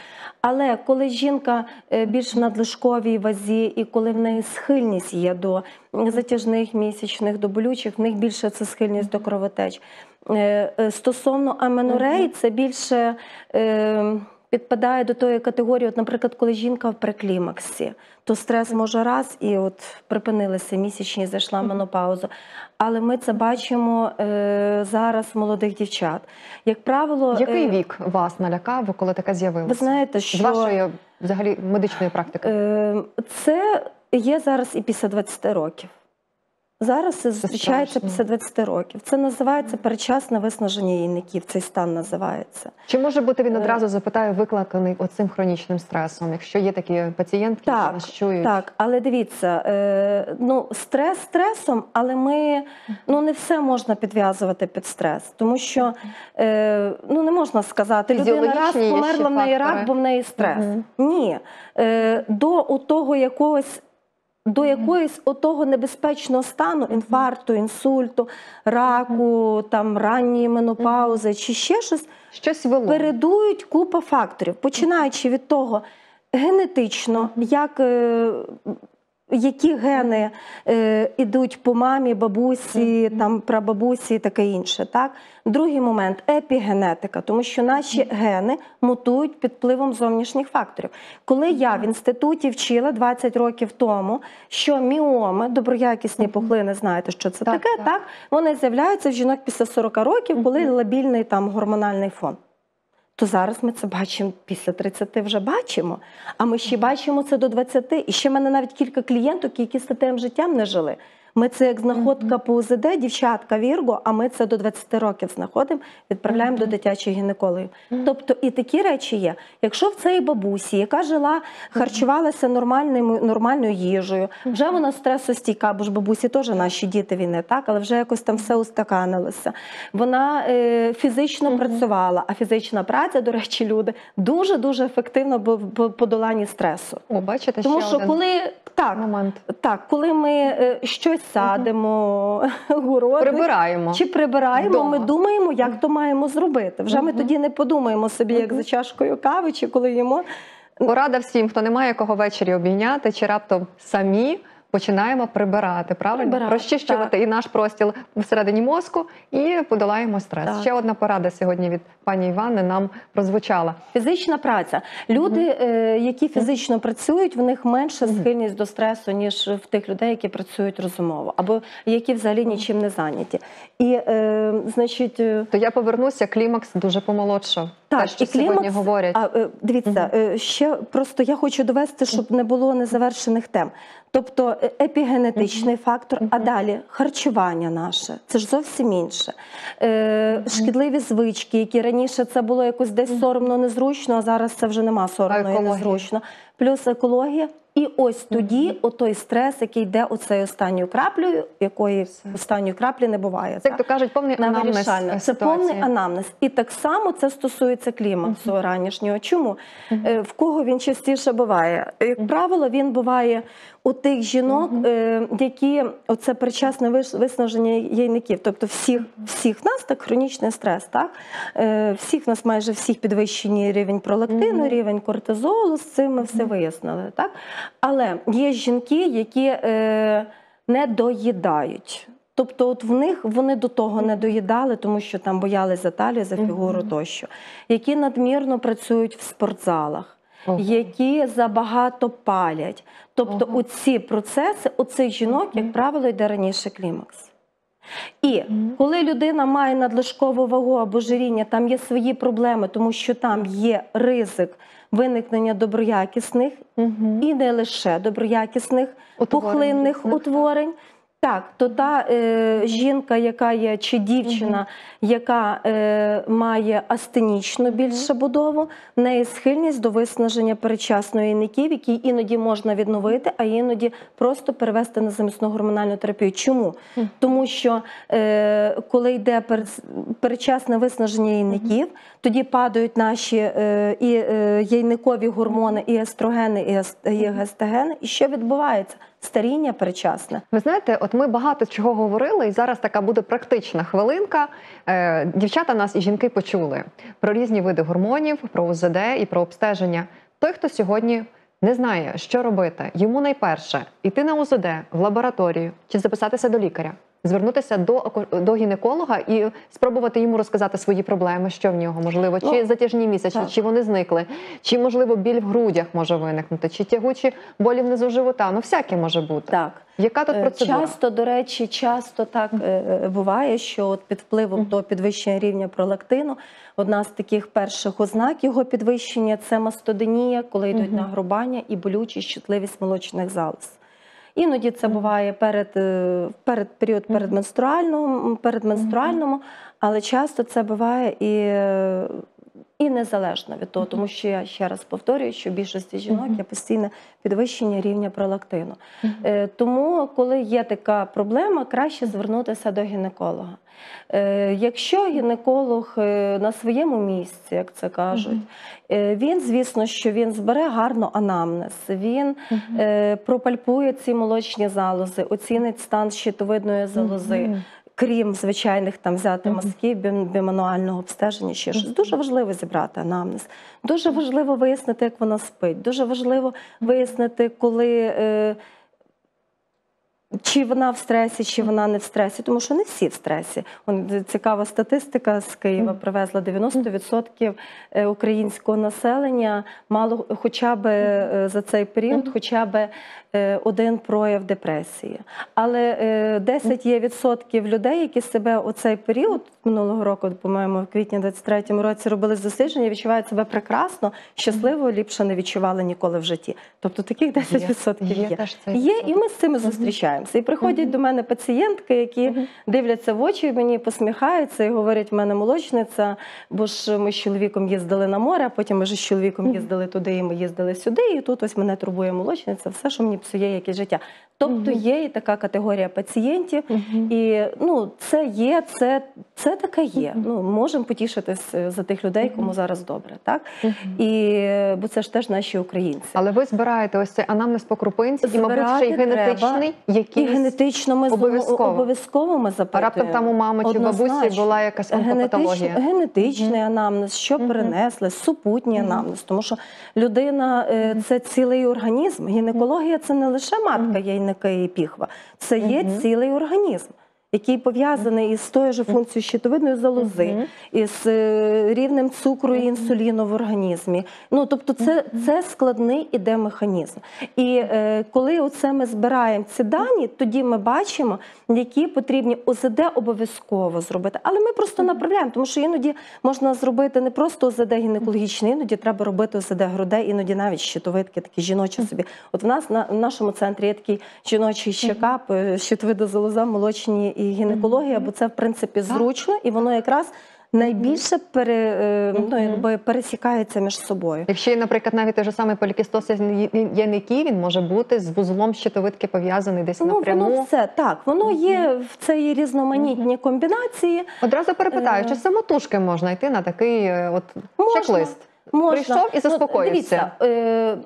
Але коли жінка е, більш в надлишковій вазі, і коли в неї схильність є до затяжних місячних, до болючих, в них більше це схильність до кровотеч. Е, е, Стосовно аменореї, це більше. Е, Підпадає до тої категорії, от, наприклад, коли жінка в преклімаксі, то стрес може раз і от припинилися місячні, зайшла менопауза. Але ми це бачимо е, зараз в молодих дівчат. Як правило, Який е, вік вас налякав, коли таке з'явилося? ви знаєте, З що вашої взагалі медичної практики? е, це є зараз і після 20 років. Зараз це зустрічається після 20 років. Це називається передчасне виснаження яйників. Цей стан називається. Чи може бути він е, одразу запитаю, викликаний оцим хронічним стресом? Якщо є такі пацієнтки, Так, які нас чують, Так, але дивіться, е, ну стрес стресом, але ми ну не все можна підв'язувати під стрес, тому що е, ну не можна сказати, людина раз померла в неї фактори. рак, бо в неї стрес. Мгм. Ні, до того якогось. До якоїсь отого небезпечного стану, інфаркту, інсульту, раку, там ранньої менопаузи чи ще щось, щось вело. передують купа факторів, починаючи від того генетично, як, е, які гени е, ідуть по мамі, бабусі, там прабабусі і таке інше. Так? Другий момент епігенетика, тому що наші гени мутують під впливом зовнішніх факторів. Коли я в інституті вчила 20 років тому, що міоми, доброякісні пухлини, знаєте, що це Так, таке, так. так. вони з'являються в жінок після 40 років, коли лабільний там гормональний фон. То зараз ми це бачимо після 30 вже бачимо. А ми ще бачимо це до 20. І ще в мене навіть кілька клієнток, які статевим життям не жили. Ми це як знаходка по УЗД, дівчатка Вірго, а ми це до 20 років знаходимо, відправляємо до дитячих гінекологів. Тобто і такі речі є. Якщо в цій бабусі, яка жила, харчувалася нормальною, нормальною їжею, вже вона стресостійка, бо ж бабусі теж наші діти війни, так, але вже якось там все устаканилося. Вона е, фізично працювала, а фізична праця, до речі, люди дуже дуже ефективно по- по подоланні стресу. О, бачите, Тому що один коли так, момент. так, коли ми е, щось садимо, городи Прибираємо. чи прибираємо, Дома. ми думаємо, як то маємо зробити. Вже ми тоді не подумаємо собі, як за чашкою кави, чи коли їмо. Порада всім, хто не має кого ввечері обійняти, чи раптом самі починаємо прибирати, правильно? Прибирати, Розчищувати і наш простіл всередині мозку і подолаємо стрес. Так. Ще одна порада сьогодні від пані Івани нам прозвучала. Фізична праця. Люди, е, які фізично працюють, в них менша схильність до стресу, ніж в тих людей, які працюють розумово, або які взагалі нічим не зайняті. І, е, значить, е, То я повернуся, клімакс дуже помолодшав. Те, що і сьогодні говорять. А, е, дивіться, ще просто я хочу довести, щоб не було незавершених тем. Тобто е, епігенетичний фактор, а далі харчування наше. Це ж зовсім інше. Е, шкідливі звички, які раніше це було якось десь соромно, незручно, а зараз це вже нема соромно і незручно. Плюс екологія. І ось тоді отой стрес, який йде оцею останньою краплею, якої останньої краплі не буває. Це, як то кажуть, повний На анамнез е, Це повний анамнез. І так само це стосується клімаксу ранішнього. Чому? Е, В кого він частіше буває? Як правило, він буває у тих жінок, е, які оце причасне виснаження яйників. Тобто всіх, всіх нас так хронічний стрес, так? Е, Всіх нас майже всіх підвищений рівень пролактину, рівень кортизолу, з цим ми все вияснили. Так? Але є жінки, які е, не доїдають. Тобто, от в них вони до того не доїдали, тому що там боялись за талію, за фігуру тощо, які надмірно працюють в спортзалах, Ого. які забагато палять. Тобто, Ого. оці процеси у цих жінок, як правило, йде раніше клімакс. І коли людина має надлишкову вагу або жиріння, там є свої проблеми, тому що там є ризик виникнення доброякісних угу. і не лише доброякісних Утворень пухлинних утворень. Так, то та е, жінка, яка є, чи дівчина, яка е, має астенічну більше будову, в неї схильність до виснаження передчасної яйників, які іноді можна відновити, а іноді просто перевести на замісну гормональну терапію. Чому? Мгм. Тому що е, коли йде перед- передчасне виснаження яйників, тоді падають наші е, і е, яйникові гормони, і естрогени, і, ес- і гестогени. І що відбувається? Старіння перечасне. Ви знаєте, от ми багато чого говорили, і зараз така буде практична хвилинка. Е, дівчата нас і жінки почули про різні види гормонів, про УЗД і про обстеження. Той, хто сьогодні не знає, що робити, йому найперше йти на УЗД в лабораторію чи записатися до лікаря, звернутися до, до гінеколога і спробувати йому розказати свої проблеми, що в нього можливо, чи Ну, затяжні місячні, так. чи вони зникли, чи можливо біль в грудях може виникнути, чи тягучі болі внизу живота. Ну всяке може бути. Так. Яка тут Е, процедура? Часто, до речі, часто так е, е, буває, що от під впливом до підвищення рівня пролактину одна з таких перших ознак його підвищення це мастоденія, коли йдуть нагрубання і болючість, чутливість молочних залоз. Іноді це буває перед, е, перед період передменструального, передменструальному, але часто це буває і, е, і незалежно від того, тому що я ще раз повторюю, що більшості жінок є постійне підвищення рівня пролактину. Е, Тому, коли є така проблема, краще звернутися до гінеколога. Е, Якщо гінеколог е, на своєму місці, як це кажуть, він, звісно, що він збере гарно анамнез, він пропальпує ці молочні залози, оцінить стан щитовидної залози. Крім звичайних там взяти мазки, бімануального обстеження, ще щось. Дуже важливо зібрати анамнез. Дуже важливо вияснити, як вона спить. Дуже важливо вияснити, коли е, чи вона в стресі, чи вона не в стресі, тому що не всі в стресі. Вон, цікава статистика з Києва привезла 90% е, українського населення. Мало хоча б е, за цей період, хоча б е, один прояв депресії. Але е, 10 є відсотків людей, які себе у цей період минулого року, по-моєму, в квітні 23-му році робили дослідження, відчувають себе прекрасно, щасливо, ліпше не відчували ніколи в житті. Тобто таких 10% є. Є. цей Є, і ми з цими зустрічаємося. І приходять Мгм. до мене пацієнтки, які Мгм. дивляться в очі, мені посміхаються і говорять, в мене молочниця, бо ж ми з чоловіком їздили на море, а потім ми ж з чоловіком Мгм. їздили туди, і ми їздили сюди, і тут ось мене турбує молочниця, все, що мені псує якесь життя. Тобто є і така категорія пацієнтів. І ну, це є, це, це таке є. Ну, можемо потішитись е, за тих людей, кому зараз добре. Так? І, бо це ж теж наші українці. Але ви збираєте ось цей анамнез по крупинці, і, мабуть, ще й Збирати генетичний, І який генетично ми обов'язково. обов'язково ми запитуємо. раптом там у мами чи бабусі була якась онкопатологія. Генетичний, анамнез, що принесли, супутній анамнез, тому що людина е, це цілий організм. Гінекологія це не лише матка, яйника і піхва, це є цілий організм. Який пов'язаний із тою ж функцією щитовидної залози, Мгм. із е, рівнем цукру і інсуліну в організмі. Ну тобто, це, це складний іде механізм. І е, коли оце ми збираємо ці дані, тоді ми бачимо, які потрібні ОЗД обов'язково зробити. Але ми просто направляємо, тому що іноді можна зробити не просто ОЗД гінекологічне, іноді треба робити ОЗД грудей, іноді навіть щитовидки, такі жіночі собі. От в нас на в нашому центрі є такий жіночий щекап, е, щитовида залоза, молочні і гінекологія, бо це в принципі зручно і воно якраз. Найбільше пере, е, ну, якби пересікається між собою. Якщо, наприклад, навіть той же самий полікістоз яників, він може бути з вузлом щитовидки пов'язаний десь Ну, напряму. воно все так, воно є в є різноманітні комбінації. Одразу перепитаю, Е. чи самотужки можна йти на такий е, от Можна. чек-лист? Можна. Прийшов і Ну, заспокоївся. дивіться, е,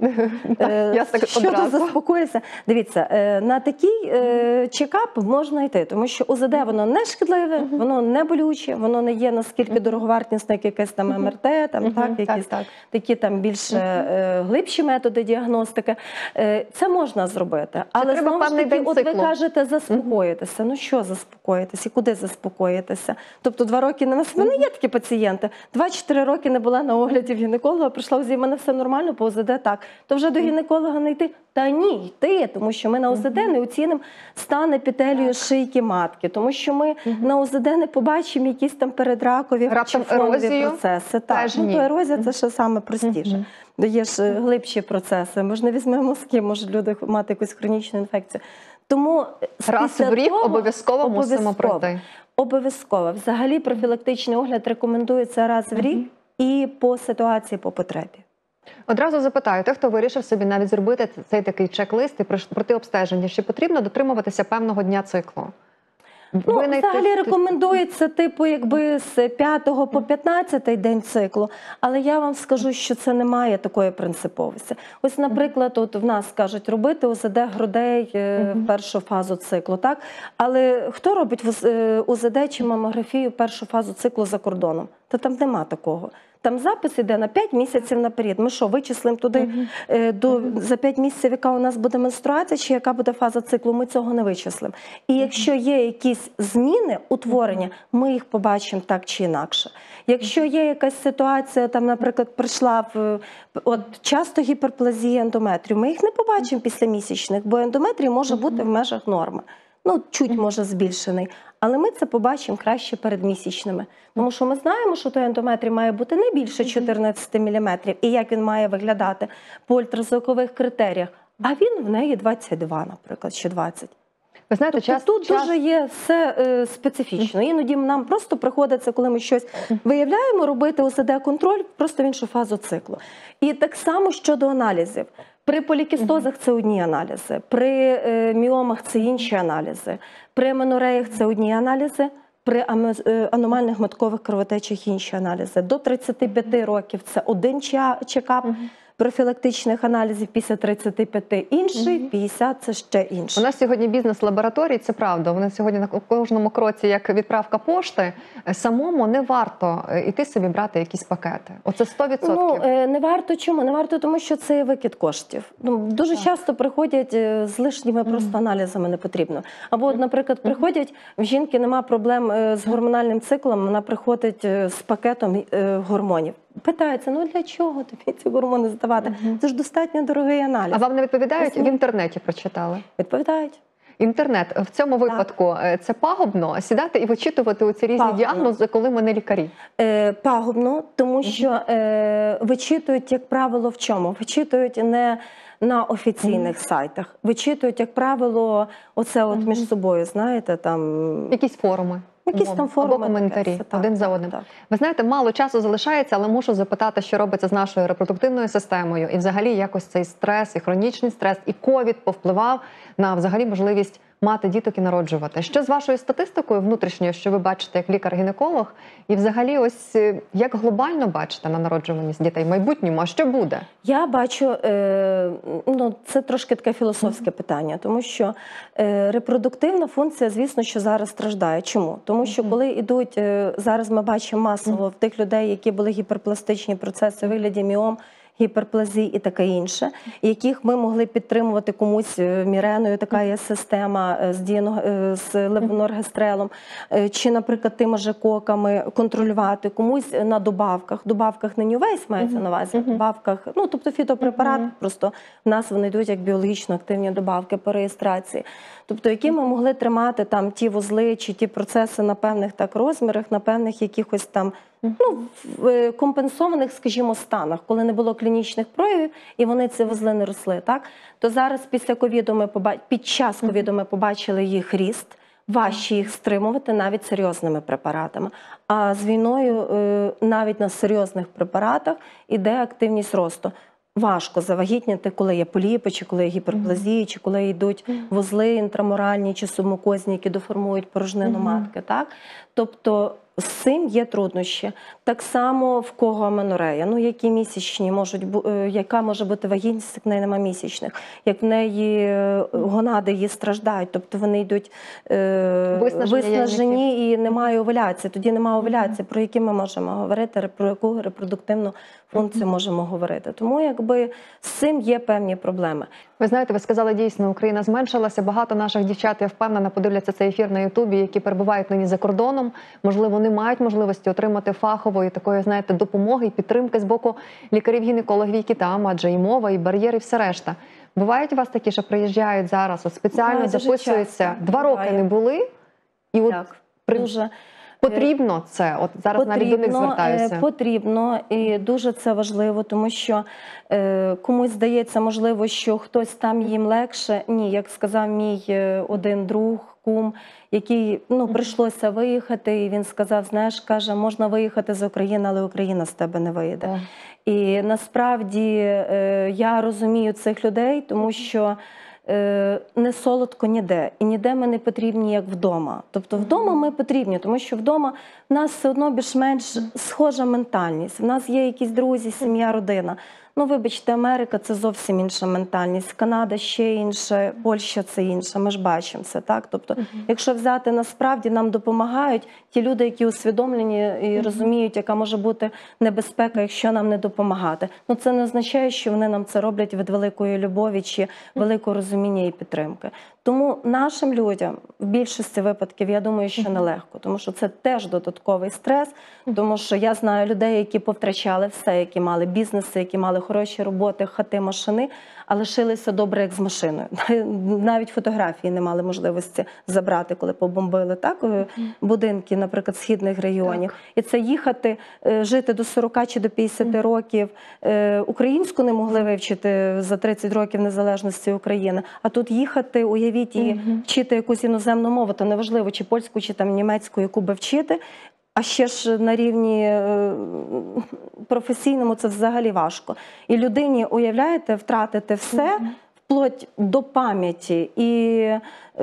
(laughs) е, щодо заспокоївся. Дивіться, е, на такий е, чекап можна йти, тому що УЗД воно не шкідливе, воно не болюче, воно не є наскільки дороговартісне, як якесь там МРТ, там Мгм, так, якісь так. такі там більш е, глибші методи діагностики. Е, Це можна зробити. Але знову ж таки, от ви кажете, заспокоїтися. Ну що заспокоїтися? І куди заспокоїтися? Тобто два роки не в мене є такі пацієнти. Два-чотири роки не була на огляді в гінеколога, прийшла в мене все нормально, по ОЗД так. То вже до гінеколога не йти. Та ні, йти, тому що ми на ОЗД не оцінимо стан епітелію шийки матки, тому що ми на ОЗД не побачимо якісь там передракові чи фонові процеси. Так, Теж ну, то ерозія це ще саме простіше. Мгм. Є ж е, глибші процеси. Ми ж не візьмемо мозки, можуть люди мати якусь хронічну інфекцію. Тому е, Раз в рік обов'язково мусимо пройти. Обов'язково. Взагалі профілактичний огляд рекомендується раз в рік. І по ситуації, по потребі. Одразу запитаю, тих, хто вирішив собі навіть зробити цей такий чек-лист і пройти обстеження, чи потрібно дотримуватися певного дня циклу? Ну, Винайти- взагалі рекомендується, типу, якби з 5 по 15 день циклу, але я вам скажу, що це не має такої принциповості. Ось, наприклад, от в нас кажуть робити ОЗД грудей е, в першу фазу циклу, так? Але хто робить е, ОЗД чи мамографію в першу фазу циклу за кордоном? Та там нема такого. Там запис іде на 5 місяців наперед. Ми що, вичислимо туди е, до за 5 місяців, яка у нас буде менструація, чи яка буде фаза циклу, ми цього не вичислимо. І якщо є якісь зміни, утворення, ми їх побачимо так чи інакше. Якщо є якась ситуація, там, наприклад, прийшла в от часто гіперплазія ендометрію, ми їх не побачимо після місячних, бо ендометрій може бути в межах норми. Ну, чуть може збільшений, але ми це побачимо краще перед місячними. Тому що ми знаємо, що той ендометрій має бути не більше 14 мм, і як він має виглядати по ультразвукових критеріях. А він в неї 22, наприклад, чи 20. Ви знаєте, Тобто час, тут час... дуже є все е, специфічно. Іноді нам просто приходиться, коли ми щось виявляємо, робити ОСД-контроль просто в іншу фазу циклу. І так само щодо аналізів. При полікістозах це одні аналізи, при е, міомах це інші аналізи, при менореях це одні аналізи. При е, аномальних маткових кровотечах інші аналізи. До 35 років це один чекап. Профілактичних аналізів після 35, інший 50 це ще У нас сьогодні бізнес лабораторій, це правда. Вони сьогодні на кожному кроці, як відправка пошти. Е, Самому не варто е, іти собі брати якісь пакети. Оце 100%. Ну е, не варто чому? Не варто, тому що це викид коштів. Ну дуже Так. часто приходять е, з лишніми просто аналізами не потрібно. Або, наприклад, приходять в жінки, нема проблем е, з гормональним циклом. Вона приходить е, з пакетом е, гормонів. Питається: ну для чого тобі ці гормони здавати? Це ж достатньо дорогий аналіз. А вам не відповідають Ось в інтернеті? Прочитали. Відповідають. Інтернет в цьому випадку е, це пагубно сідати і вичитувати оці різні Пагубно. діагнози, коли ми не лікарі. Е, пагубно, тому що е, вичитують, як правило, в чому? Вичитують не на офіційних сайтах, вичитують, як правило, оце от між собою, знаєте, там Якісь форуми. Якісь там форуми. або коментарі. Так, один за одним. так. Ви знаєте, мало часу залишається, але мушу запитати, що робиться з нашою репродуктивною системою, і взагалі якось цей стрес, і хронічний стрес, і ковід повпливав на взагалі можливість мати діток і народжувати. Що з вашою статистикою внутрішньою, що ви бачите як лікар-гінеколог, і взагалі, ось е, як глобально бачите на народжуваність дітей в майбутньому, а що буде? Я бачу, е, ну це трошки таке філософське питання, тому що е, репродуктивна функція, звісно, що зараз страждає. Чому? Тому що коли йдуть е, зараз, ми бачимо масово в тих людей, які були гіперпластичні процеси вигляді міом. Гіперплазії і таке інше, яких ми могли підтримувати комусь е, міреною, така є система е, з дієно- е, з левоноргестрелом, чи, наприклад, тими же коками контролювати комусь на добавках. Добавках не нювейс мається на увазі, Мгм. добавках, ну тобто фітопрепарат, просто в нас вони йдуть як біологічно активні добавки по реєстрації. Тобто, які ми могли тримати там ті вузли чи ті процеси на певних так розмірах, на певних якихось там ну, в е, компенсованих, скажімо, станах, коли не було клінічних проявів і вони ці вузли не росли. Так то зараз після ковіду ми поба... під час ковіду ми побачили їх ріст. Важче їх стримувати навіть серйозними препаратами. А з війною е, навіть на серйозних препаратах іде активність росту. Важко завагітніти, коли є поліпи, чи коли є гіперплазії, чи коли йдуть вузли інтраморальні чи сумокозні, які доформують порожнину матки. Так? Тобто з цим є труднощі. Так само в кого аменорея. Ну, які місячні можуть е, яка може бути вагітність, як в неї нема місячних, як в неї е, гонади її страждають, тобто вони йдуть е, виснажені і немає овуляції. Тоді немає овуляції, про які ми можемо говорити, про яку репродуктивну функцію можемо говорити. Тому якби з цим є певні проблеми. Ви знаєте, ви сказали дійсно, Україна зменшилася. Багато наших дівчат, я впевнена, подивляться цей ефір на Ютубі, які перебувають нині за кордоном. Можливо, не мають можливості отримати фахової такої, знаєте, допомоги і підтримки з боку лікарів-гінекологів, які там, адже і мова, і бар'єри, і все решта. Бувають у вас такі, що приїжджають зараз, от спеціально Буває записуються. Два роки не були, і от Так, при- дуже потрібно це. От зараз навіть до них е, звертаюся. Потрібно і дуже це важливо, тому що е, комусь здається, можливо, що хтось там їм легше. Ні, як сказав мій е, один друг, кум, який ну прийшлося виїхати, і він сказав: знаєш, каже, можна виїхати з України, але Україна з тебе не вийде. О. І насправді е, я розумію цих людей, тому що не солодко ніде, і ніде ми не потрібні, як вдома. Тобто вдома ми потрібні, тому що вдома в нас все одно більш-менш схожа ментальність. В нас є якісь друзі, сім'я, родина. Ну, вибачте, Америка це зовсім інша ментальність. Канада ще інша, Польща це інша. Ми ж бачимо це. Так, тобто, якщо взяти насправді нам допомагають ті люди, які усвідомлені і розуміють, яка може бути небезпека, якщо нам не допомагати. Ну це не означає, що вони нам це роблять від великої любові чи великого розуміння і підтримки. Тому нашим людям в більшості випадків я думаю, що нелегко, тому що це теж додатковий стрес. Тому що я знаю людей, які повтрачали все, які мали бізнеси, які мали хороші роботи, хати, машини, а лишилися добре, як з машиною. (laughs) Навіть фотографії не мали можливості забрати, коли побомбили так е, будинки, наприклад, східних регіонів. І це їхати, е, жити до 40 чи до 50 років. Е, Українську не могли вивчити за 30 років незалежності України. А тут їхати, уявіть, і вчити якусь іноземну мову, то неважливо, чи польську, чи там німецьку, яку би вчити. А ще ж на рівні е, професійному це взагалі важко. І людині, уявляєте, втратити все вплоть до пам'яті і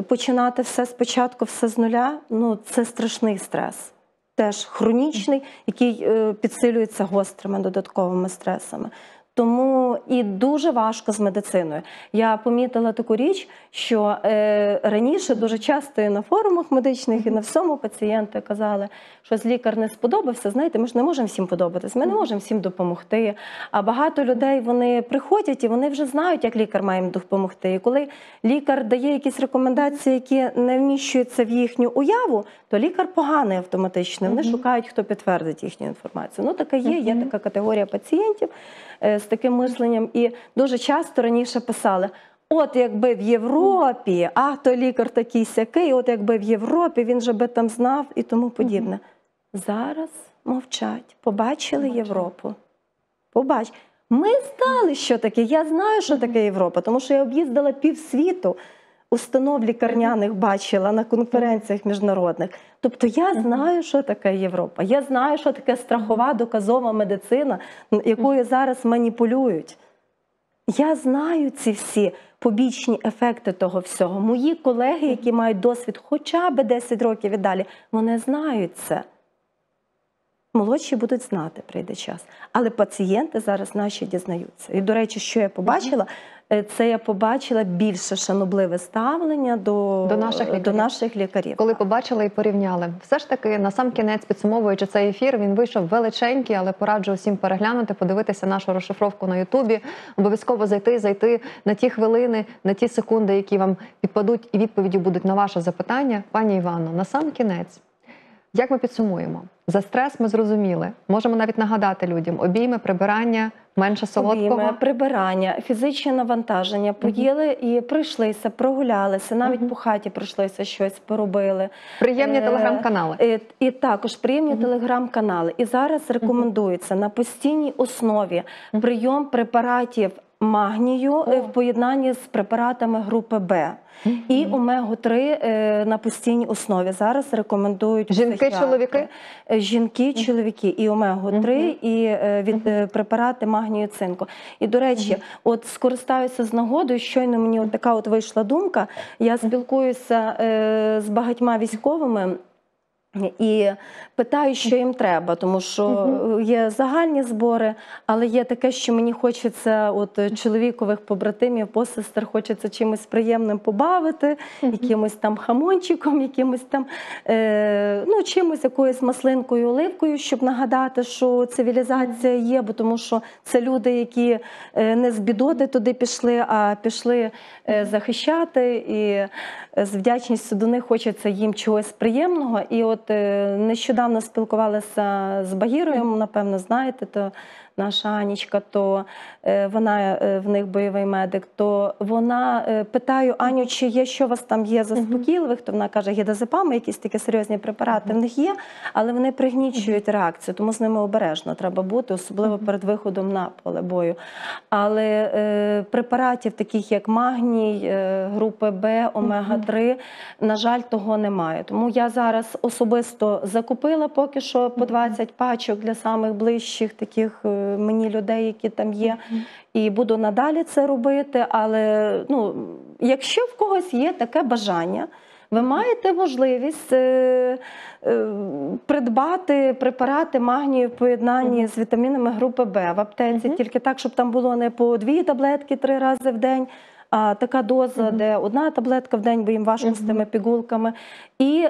починати все спочатку, все з нуля ну це страшний стрес. Теж хронічний, який е, підсилюється гострими додатковими стресами. Тому і дуже важко з медициною. Я помітила таку річ, що е, раніше дуже часто і на форумах медичних, і на всьому пацієнти казали, що з лікар не сподобався. Знаєте, ми ж не можемо всім подобатись, ми не можемо всім допомогти. А багато людей вони приходять і вони вже знають, як лікар має їм допомогти. І коли лікар дає якісь рекомендації, які не вміщуються в їхню уяву, то лікар поганий автоматично. Вони шукають, хто підтвердить їхню інформацію. Ну, таке є, є така категорія пацієнтів е, з таким мисленням. І дуже часто раніше писали. От якби в Європі, а то лікар такий сякий, от якби в Європі він же би там знав і тому подібне. Зараз мовчать, побачили. Європу. Побач. Ми знали, що таке. Я знаю, що таке Європа, тому що я об'їздила півсвіту, установ лікарняних бачила на конференціях міжнародних. Тобто я знаю, що таке Європа. Я знаю, що таке страхова доказова медицина, якою зараз маніпулюють. Я знаю ці всі побічні ефекти того всього. Мої колеги, які мають досвід хоча б 10 років і далі, вони знають це. Молодші будуть знати, прийде час. Але пацієнти зараз наші дізнаються. І, до речі, що я побачила, це я побачила більше шанобливе ставлення до, До наших лікарів. до наших лікарів. Коли побачили і порівняли, все ж таки на сам кінець підсумовуючи цей ефір, він вийшов величенький, але пораджу усім переглянути, подивитися нашу розшифровку на Ютубі. Обов'язково зайти, зайти на ті хвилини, на ті секунди, які вам відпадуть, і відповіді будуть на ваше запитання. Пані Івано, на сам кінець. Як ми підсумуємо? За стрес ми зрозуміли. Можемо навіть нагадати людям: обійми, прибирання, менше солодкого. Обійми, прибирання, фізичне навантаження, поїли і пройшлися, прогулялися, навіть Мгм. по хаті пройшлися щось, поробили. Приємні Е, телеграм-канали. І, і також приємні Мгм. телеграм-канали. І зараз рекомендується на постійній основі прийом препаратів магнію О. е, в поєднанні з препаратами групи Б. І Мгм. омегу-3 е, на постійній основі. Зараз рекомендують Жінки, чоловіки? Е, Жінки, чоловіки, і омегу-3, і е, від препарати магнію цинку. І до речі, от скористаюся з нагодою. Щойно мені от така от вийшла думка. Я спілкуюся з багатьма військовими. І питаю, що їм треба, тому що є загальні збори, але є таке, що мені хочеться, от е, чоловікових побратимів, посестер, хочеться чимось приємним побавити, якимось там хамончиком, якимось там е, ну, чимось, якоюсь маслинкою, оливкою, щоб нагадати, що цивілізація є, бо тому що це люди, які е, не з бідоти туди пішли, а пішли е, захищати. І е, з вдячністю до них хочеться їм чогось приємного. І от е, нещодавно спілкувалася з Багірою, напевно, знаєте, то наша Анічка, то е, вона е, в них бойовий медик. То вона е, питаю Аню, чи є що у вас там є заспокійливих? То вона каже, гідазепами, якісь такі серйозні препарати в них є, але вони пригнічують реакцію, тому з ними обережно треба бути, особливо перед виходом на поле бою. Але препаратів, таких як магній, групи Б, омега-3, на жаль, того немає. Тому я зараз особисто закупила поки що по 20 пачок для самих ближчих таких мені людей, які там є. І буду надалі це робити. Але ну, якщо в когось є таке бажання, ви маєте можливість е, е, придбати препарати магнію в поєднанні з вітамінами групи Б в аптеці, Мгм. тільки так, щоб там було не по дві таблетки три рази в день, а така доза, Мгм. де одна таблетка в день, бо їм важко з тими пігулками. І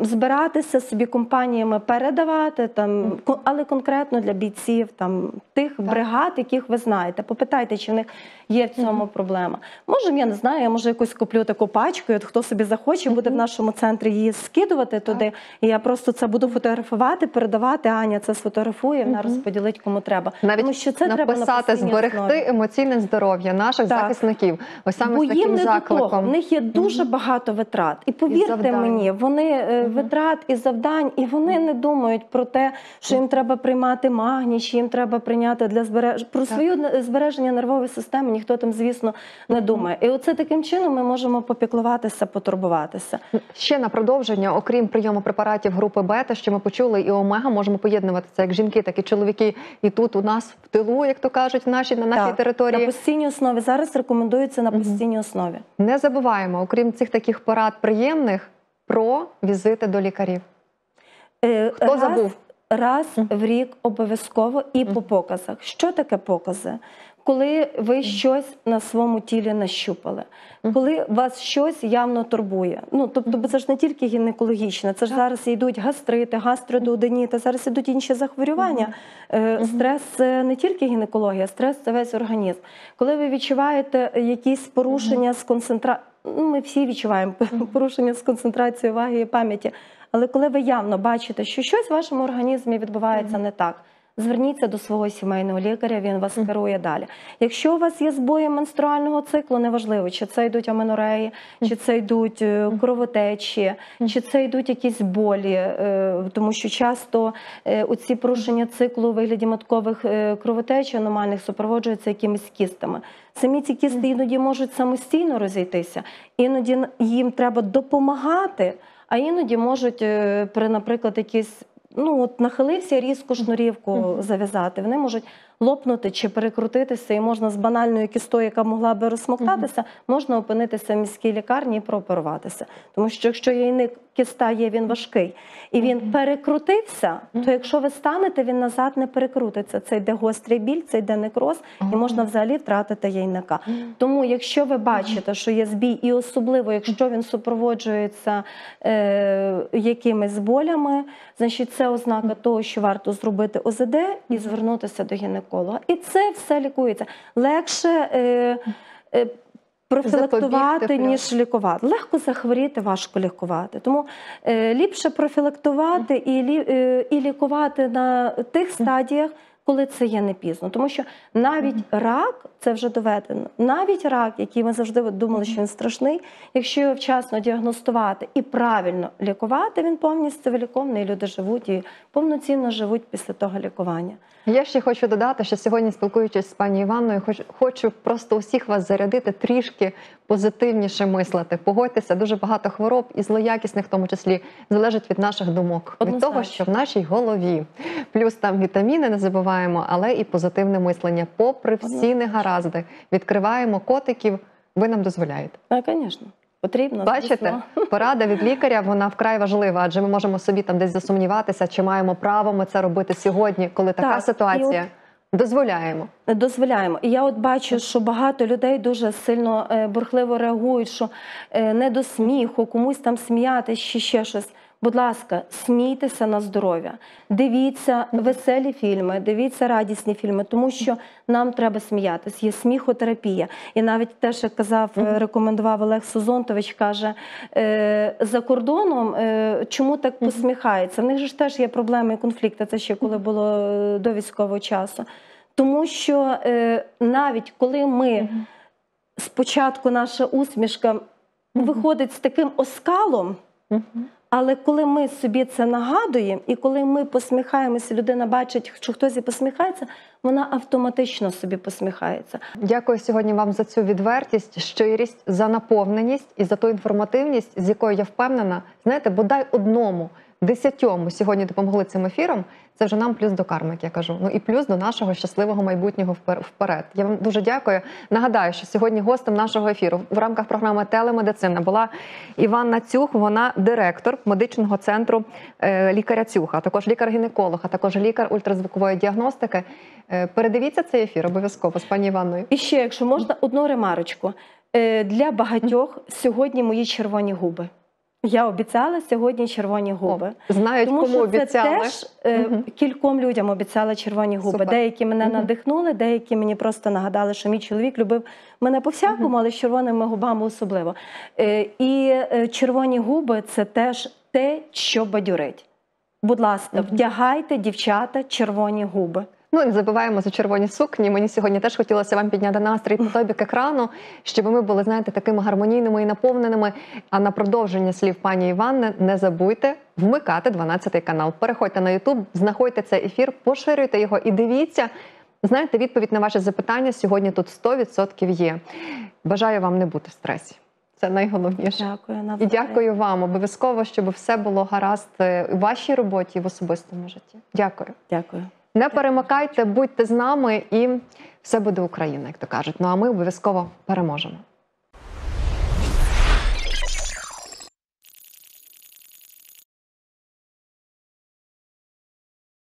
збиратися собі компаніями передавати там, але конкретно для бійців там тих бригад, яких ви знаєте. Попитайте, чи в них є в цьому проблема. Може, я не знаю, я може якусь куплю таку пачку, і от хто собі захоче, буде в нашому центрі її скидувати туди. І я просто це буду фотографувати, передавати. Аня це сфотографує, вона Мгм. розподілить кому треба. Навіть Тому що це треба на зберегти основі. емоційне здоров'я наших Так. захисників. Ось саме Бо з таким їм не до того. В них є дуже багато витрат. І повірте завдань. мені, вони е. Витрат і завдань, і вони не думають про те, що їм треба приймати магній, чи їм треба прийняти для збереження. Про свою збереження нервової системи ніхто там, звісно, не думає. І оце таким чином ми можемо попіклуватися, потурбуватися. Ще на продовження, окрім прийому препаратів групи Б, те, що ми почули, і омега можемо поєднувати це як жінки, так і чоловіки. І тут у нас в тилу, як то кажуть, в нашій на нашій Так, На постійній основі зараз рекомендується на постійній основі. Не забуваємо, окрім цих таких порад приємних, про візити до лікарів. Е, Хто забув? раз в рік обов'язково і по показах. Що таке покази? Коли ви щось на своєму тілі нащупали, коли вас щось явно турбує. Ну тобто, це ж не тільки гінекологічне, це ж зараз йдуть гастрити, гастродуоденіти, зараз ідуть інші захворювання. Е, Стрес це не тільки гінекологія, стрес це весь організм. Коли ви відчуваєте якісь порушення з концентрацією, ми всі відчуваємо (laughs) порушення з концентрацією уваги і пам'яті. Але коли ви явно бачите, що щось в вашому організмі відбувається не так. Зверніться до свого сімейного лікаря, він вас керує далі. Якщо у вас є збої менструального циклу, неважливо, чи це йдуть аменореї, чи це йдуть е, кровотечі, чи це йдуть якісь болі, е, тому що часто е, оці порушення циклу у вигляді маткових е, кровотеч аномальних супроводжуються якимись кістами. Самі ці кісти іноді можуть самостійно розійтися, іноді їм треба допомагати, а іноді можуть е, при, наприклад, якісь. Ну, от нахилився різко шнурівку зав'язати. Вони можуть лопнути чи перекрутитися, і можна з банальною кістою, яка могла би розсмоктатися, можна опинитися в міській лікарні і прооперуватися. Тому що якщо яйник кіста є, він важкий, і він Мгм. перекрутився, то якщо ви станете, він назад не перекрутиться. Це йде гострий біль, це йде некроз, і можна взагалі втратити яйника. Тому, якщо ви бачите, що є збій, і особливо, якщо він супроводжується е, якимись болями, значить це ознака того, що варто зробити ОЗД і звернутися до гінеколога. І це все лікується. Легше е, е, профілактувати, ніж лікувати. Легко захворіти, важко лікувати. Тому е, ліпше профілактувати і, лі, е, і лікувати на тих стадіях, коли це є не пізно. Тому що навіть рак, це вже доведено, навіть рак, який ми завжди думали, що він страшний, якщо його вчасно діагностувати і правильно лікувати, він повністю виліковний, і люди живуть і повноцінно живуть після того лікування. Я ще хочу додати, що сьогодні, спілкуючись з пані Іванною, хоч- хочу просто усіх вас зарядити трішки позитивніше мислити. Погодьтеся, дуже багато хвороб і злоякісних, в тому числі, залежить від наших думок, від того, що в нашій голові. Плюс там вітаміни не забуваємо, але і позитивне мислення. Попри всі Однозначно. негаразди, відкриваємо котиків. Ви нам дозволяєте. Так, звісно, потрібно. Бачите, звісно. порада від лікаря вона вкрай важлива, адже ми можемо собі там десь засумніватися, чи маємо право ми це робити сьогодні, коли така Так, ситуація. Дозволяємо. Дозволяємо. І я от бачу, що багато людей дуже сильно е, бурхливо реагують, що е, не до сміху, комусь там сміятись чи ще щось. Будь ласка, смійтеся на здоров'я, дивіться веселі фільми, дивіться радісні фільми, тому що нам треба сміятись. Є сміхотерапія. І навіть те, що казав, е, рекомендував Олег Сузонтович, каже е, за кордоном, е, чому так посміхається? В них ж теж є проблеми і конфлікти. Це ще коли було до військового часу. Тому що навіть коли ми спочатку наша усмішка виходить з таким оскалом. Але коли ми собі це нагадуємо, і коли ми посміхаємося, людина бачить, що хтось і посміхається, вона автоматично собі посміхається. Дякую сьогодні вам за цю відвертість, щирість, за наповненість і за ту інформативність, з якою я впевнена, знаєте, бодай одному. Десятьом сьогодні допомогли цим ефіром. Це вже нам плюс до карми, як я кажу. Ну і плюс до нашого щасливого майбутнього впер- вперед. Я вам дуже дякую. Нагадаю, що сьогодні гостем нашого ефіру в рамках програми Телемедицина була Іванна Цюх. Вона директор медичного центру е, лікаря Цюха, також лікар-гінеколог, а також лікар ультразвукової діагностики. Е, Передивіться цей ефір обов'язково з пані Іванною. І ще, якщо можна, одну ремарочку. Е, Для багатьох сьогодні мої червоні губи. Я обіцяла сьогодні червоні губи. О, знають, Тому кому що обіцяли. це теж е, Мгм. кільком людям обіцяла червоні губи. Супер. Деякі мене Мгм. надихнули, деякі мені просто нагадали, що мій чоловік любив мене по всякому, Мгм. але з червоними губами особливо. Е, і е, червоні губи це теж те, що бадюрить. Будь ласка, Мгм. вдягайте, дівчата, червоні губи. Ну і не забуваємо за червоні сукні. Мені сьогодні теж хотілося вам підняти настрій по тобі екрану, щоб ми були, знаєте, такими гармонійними і наповненими. А на продовження слів пані Іванни не забудьте вмикати 12 канал. Переходьте на Ютуб, знаходьте цей ефір, поширюйте його і дивіться. Знаєте, відповідь на ваше запитання сьогодні тут 100% є. Бажаю вам не бути в стресі. Це найголовніше. Дякую. І дякую вам обов'язково, щоб все було гаразд е, у вашій роботі і в особистому житті. Дякую. Дякую. Не перемикайте, будьте з нами, і все буде Україна, як то кажуть. Ну а ми обов'язково переможемо.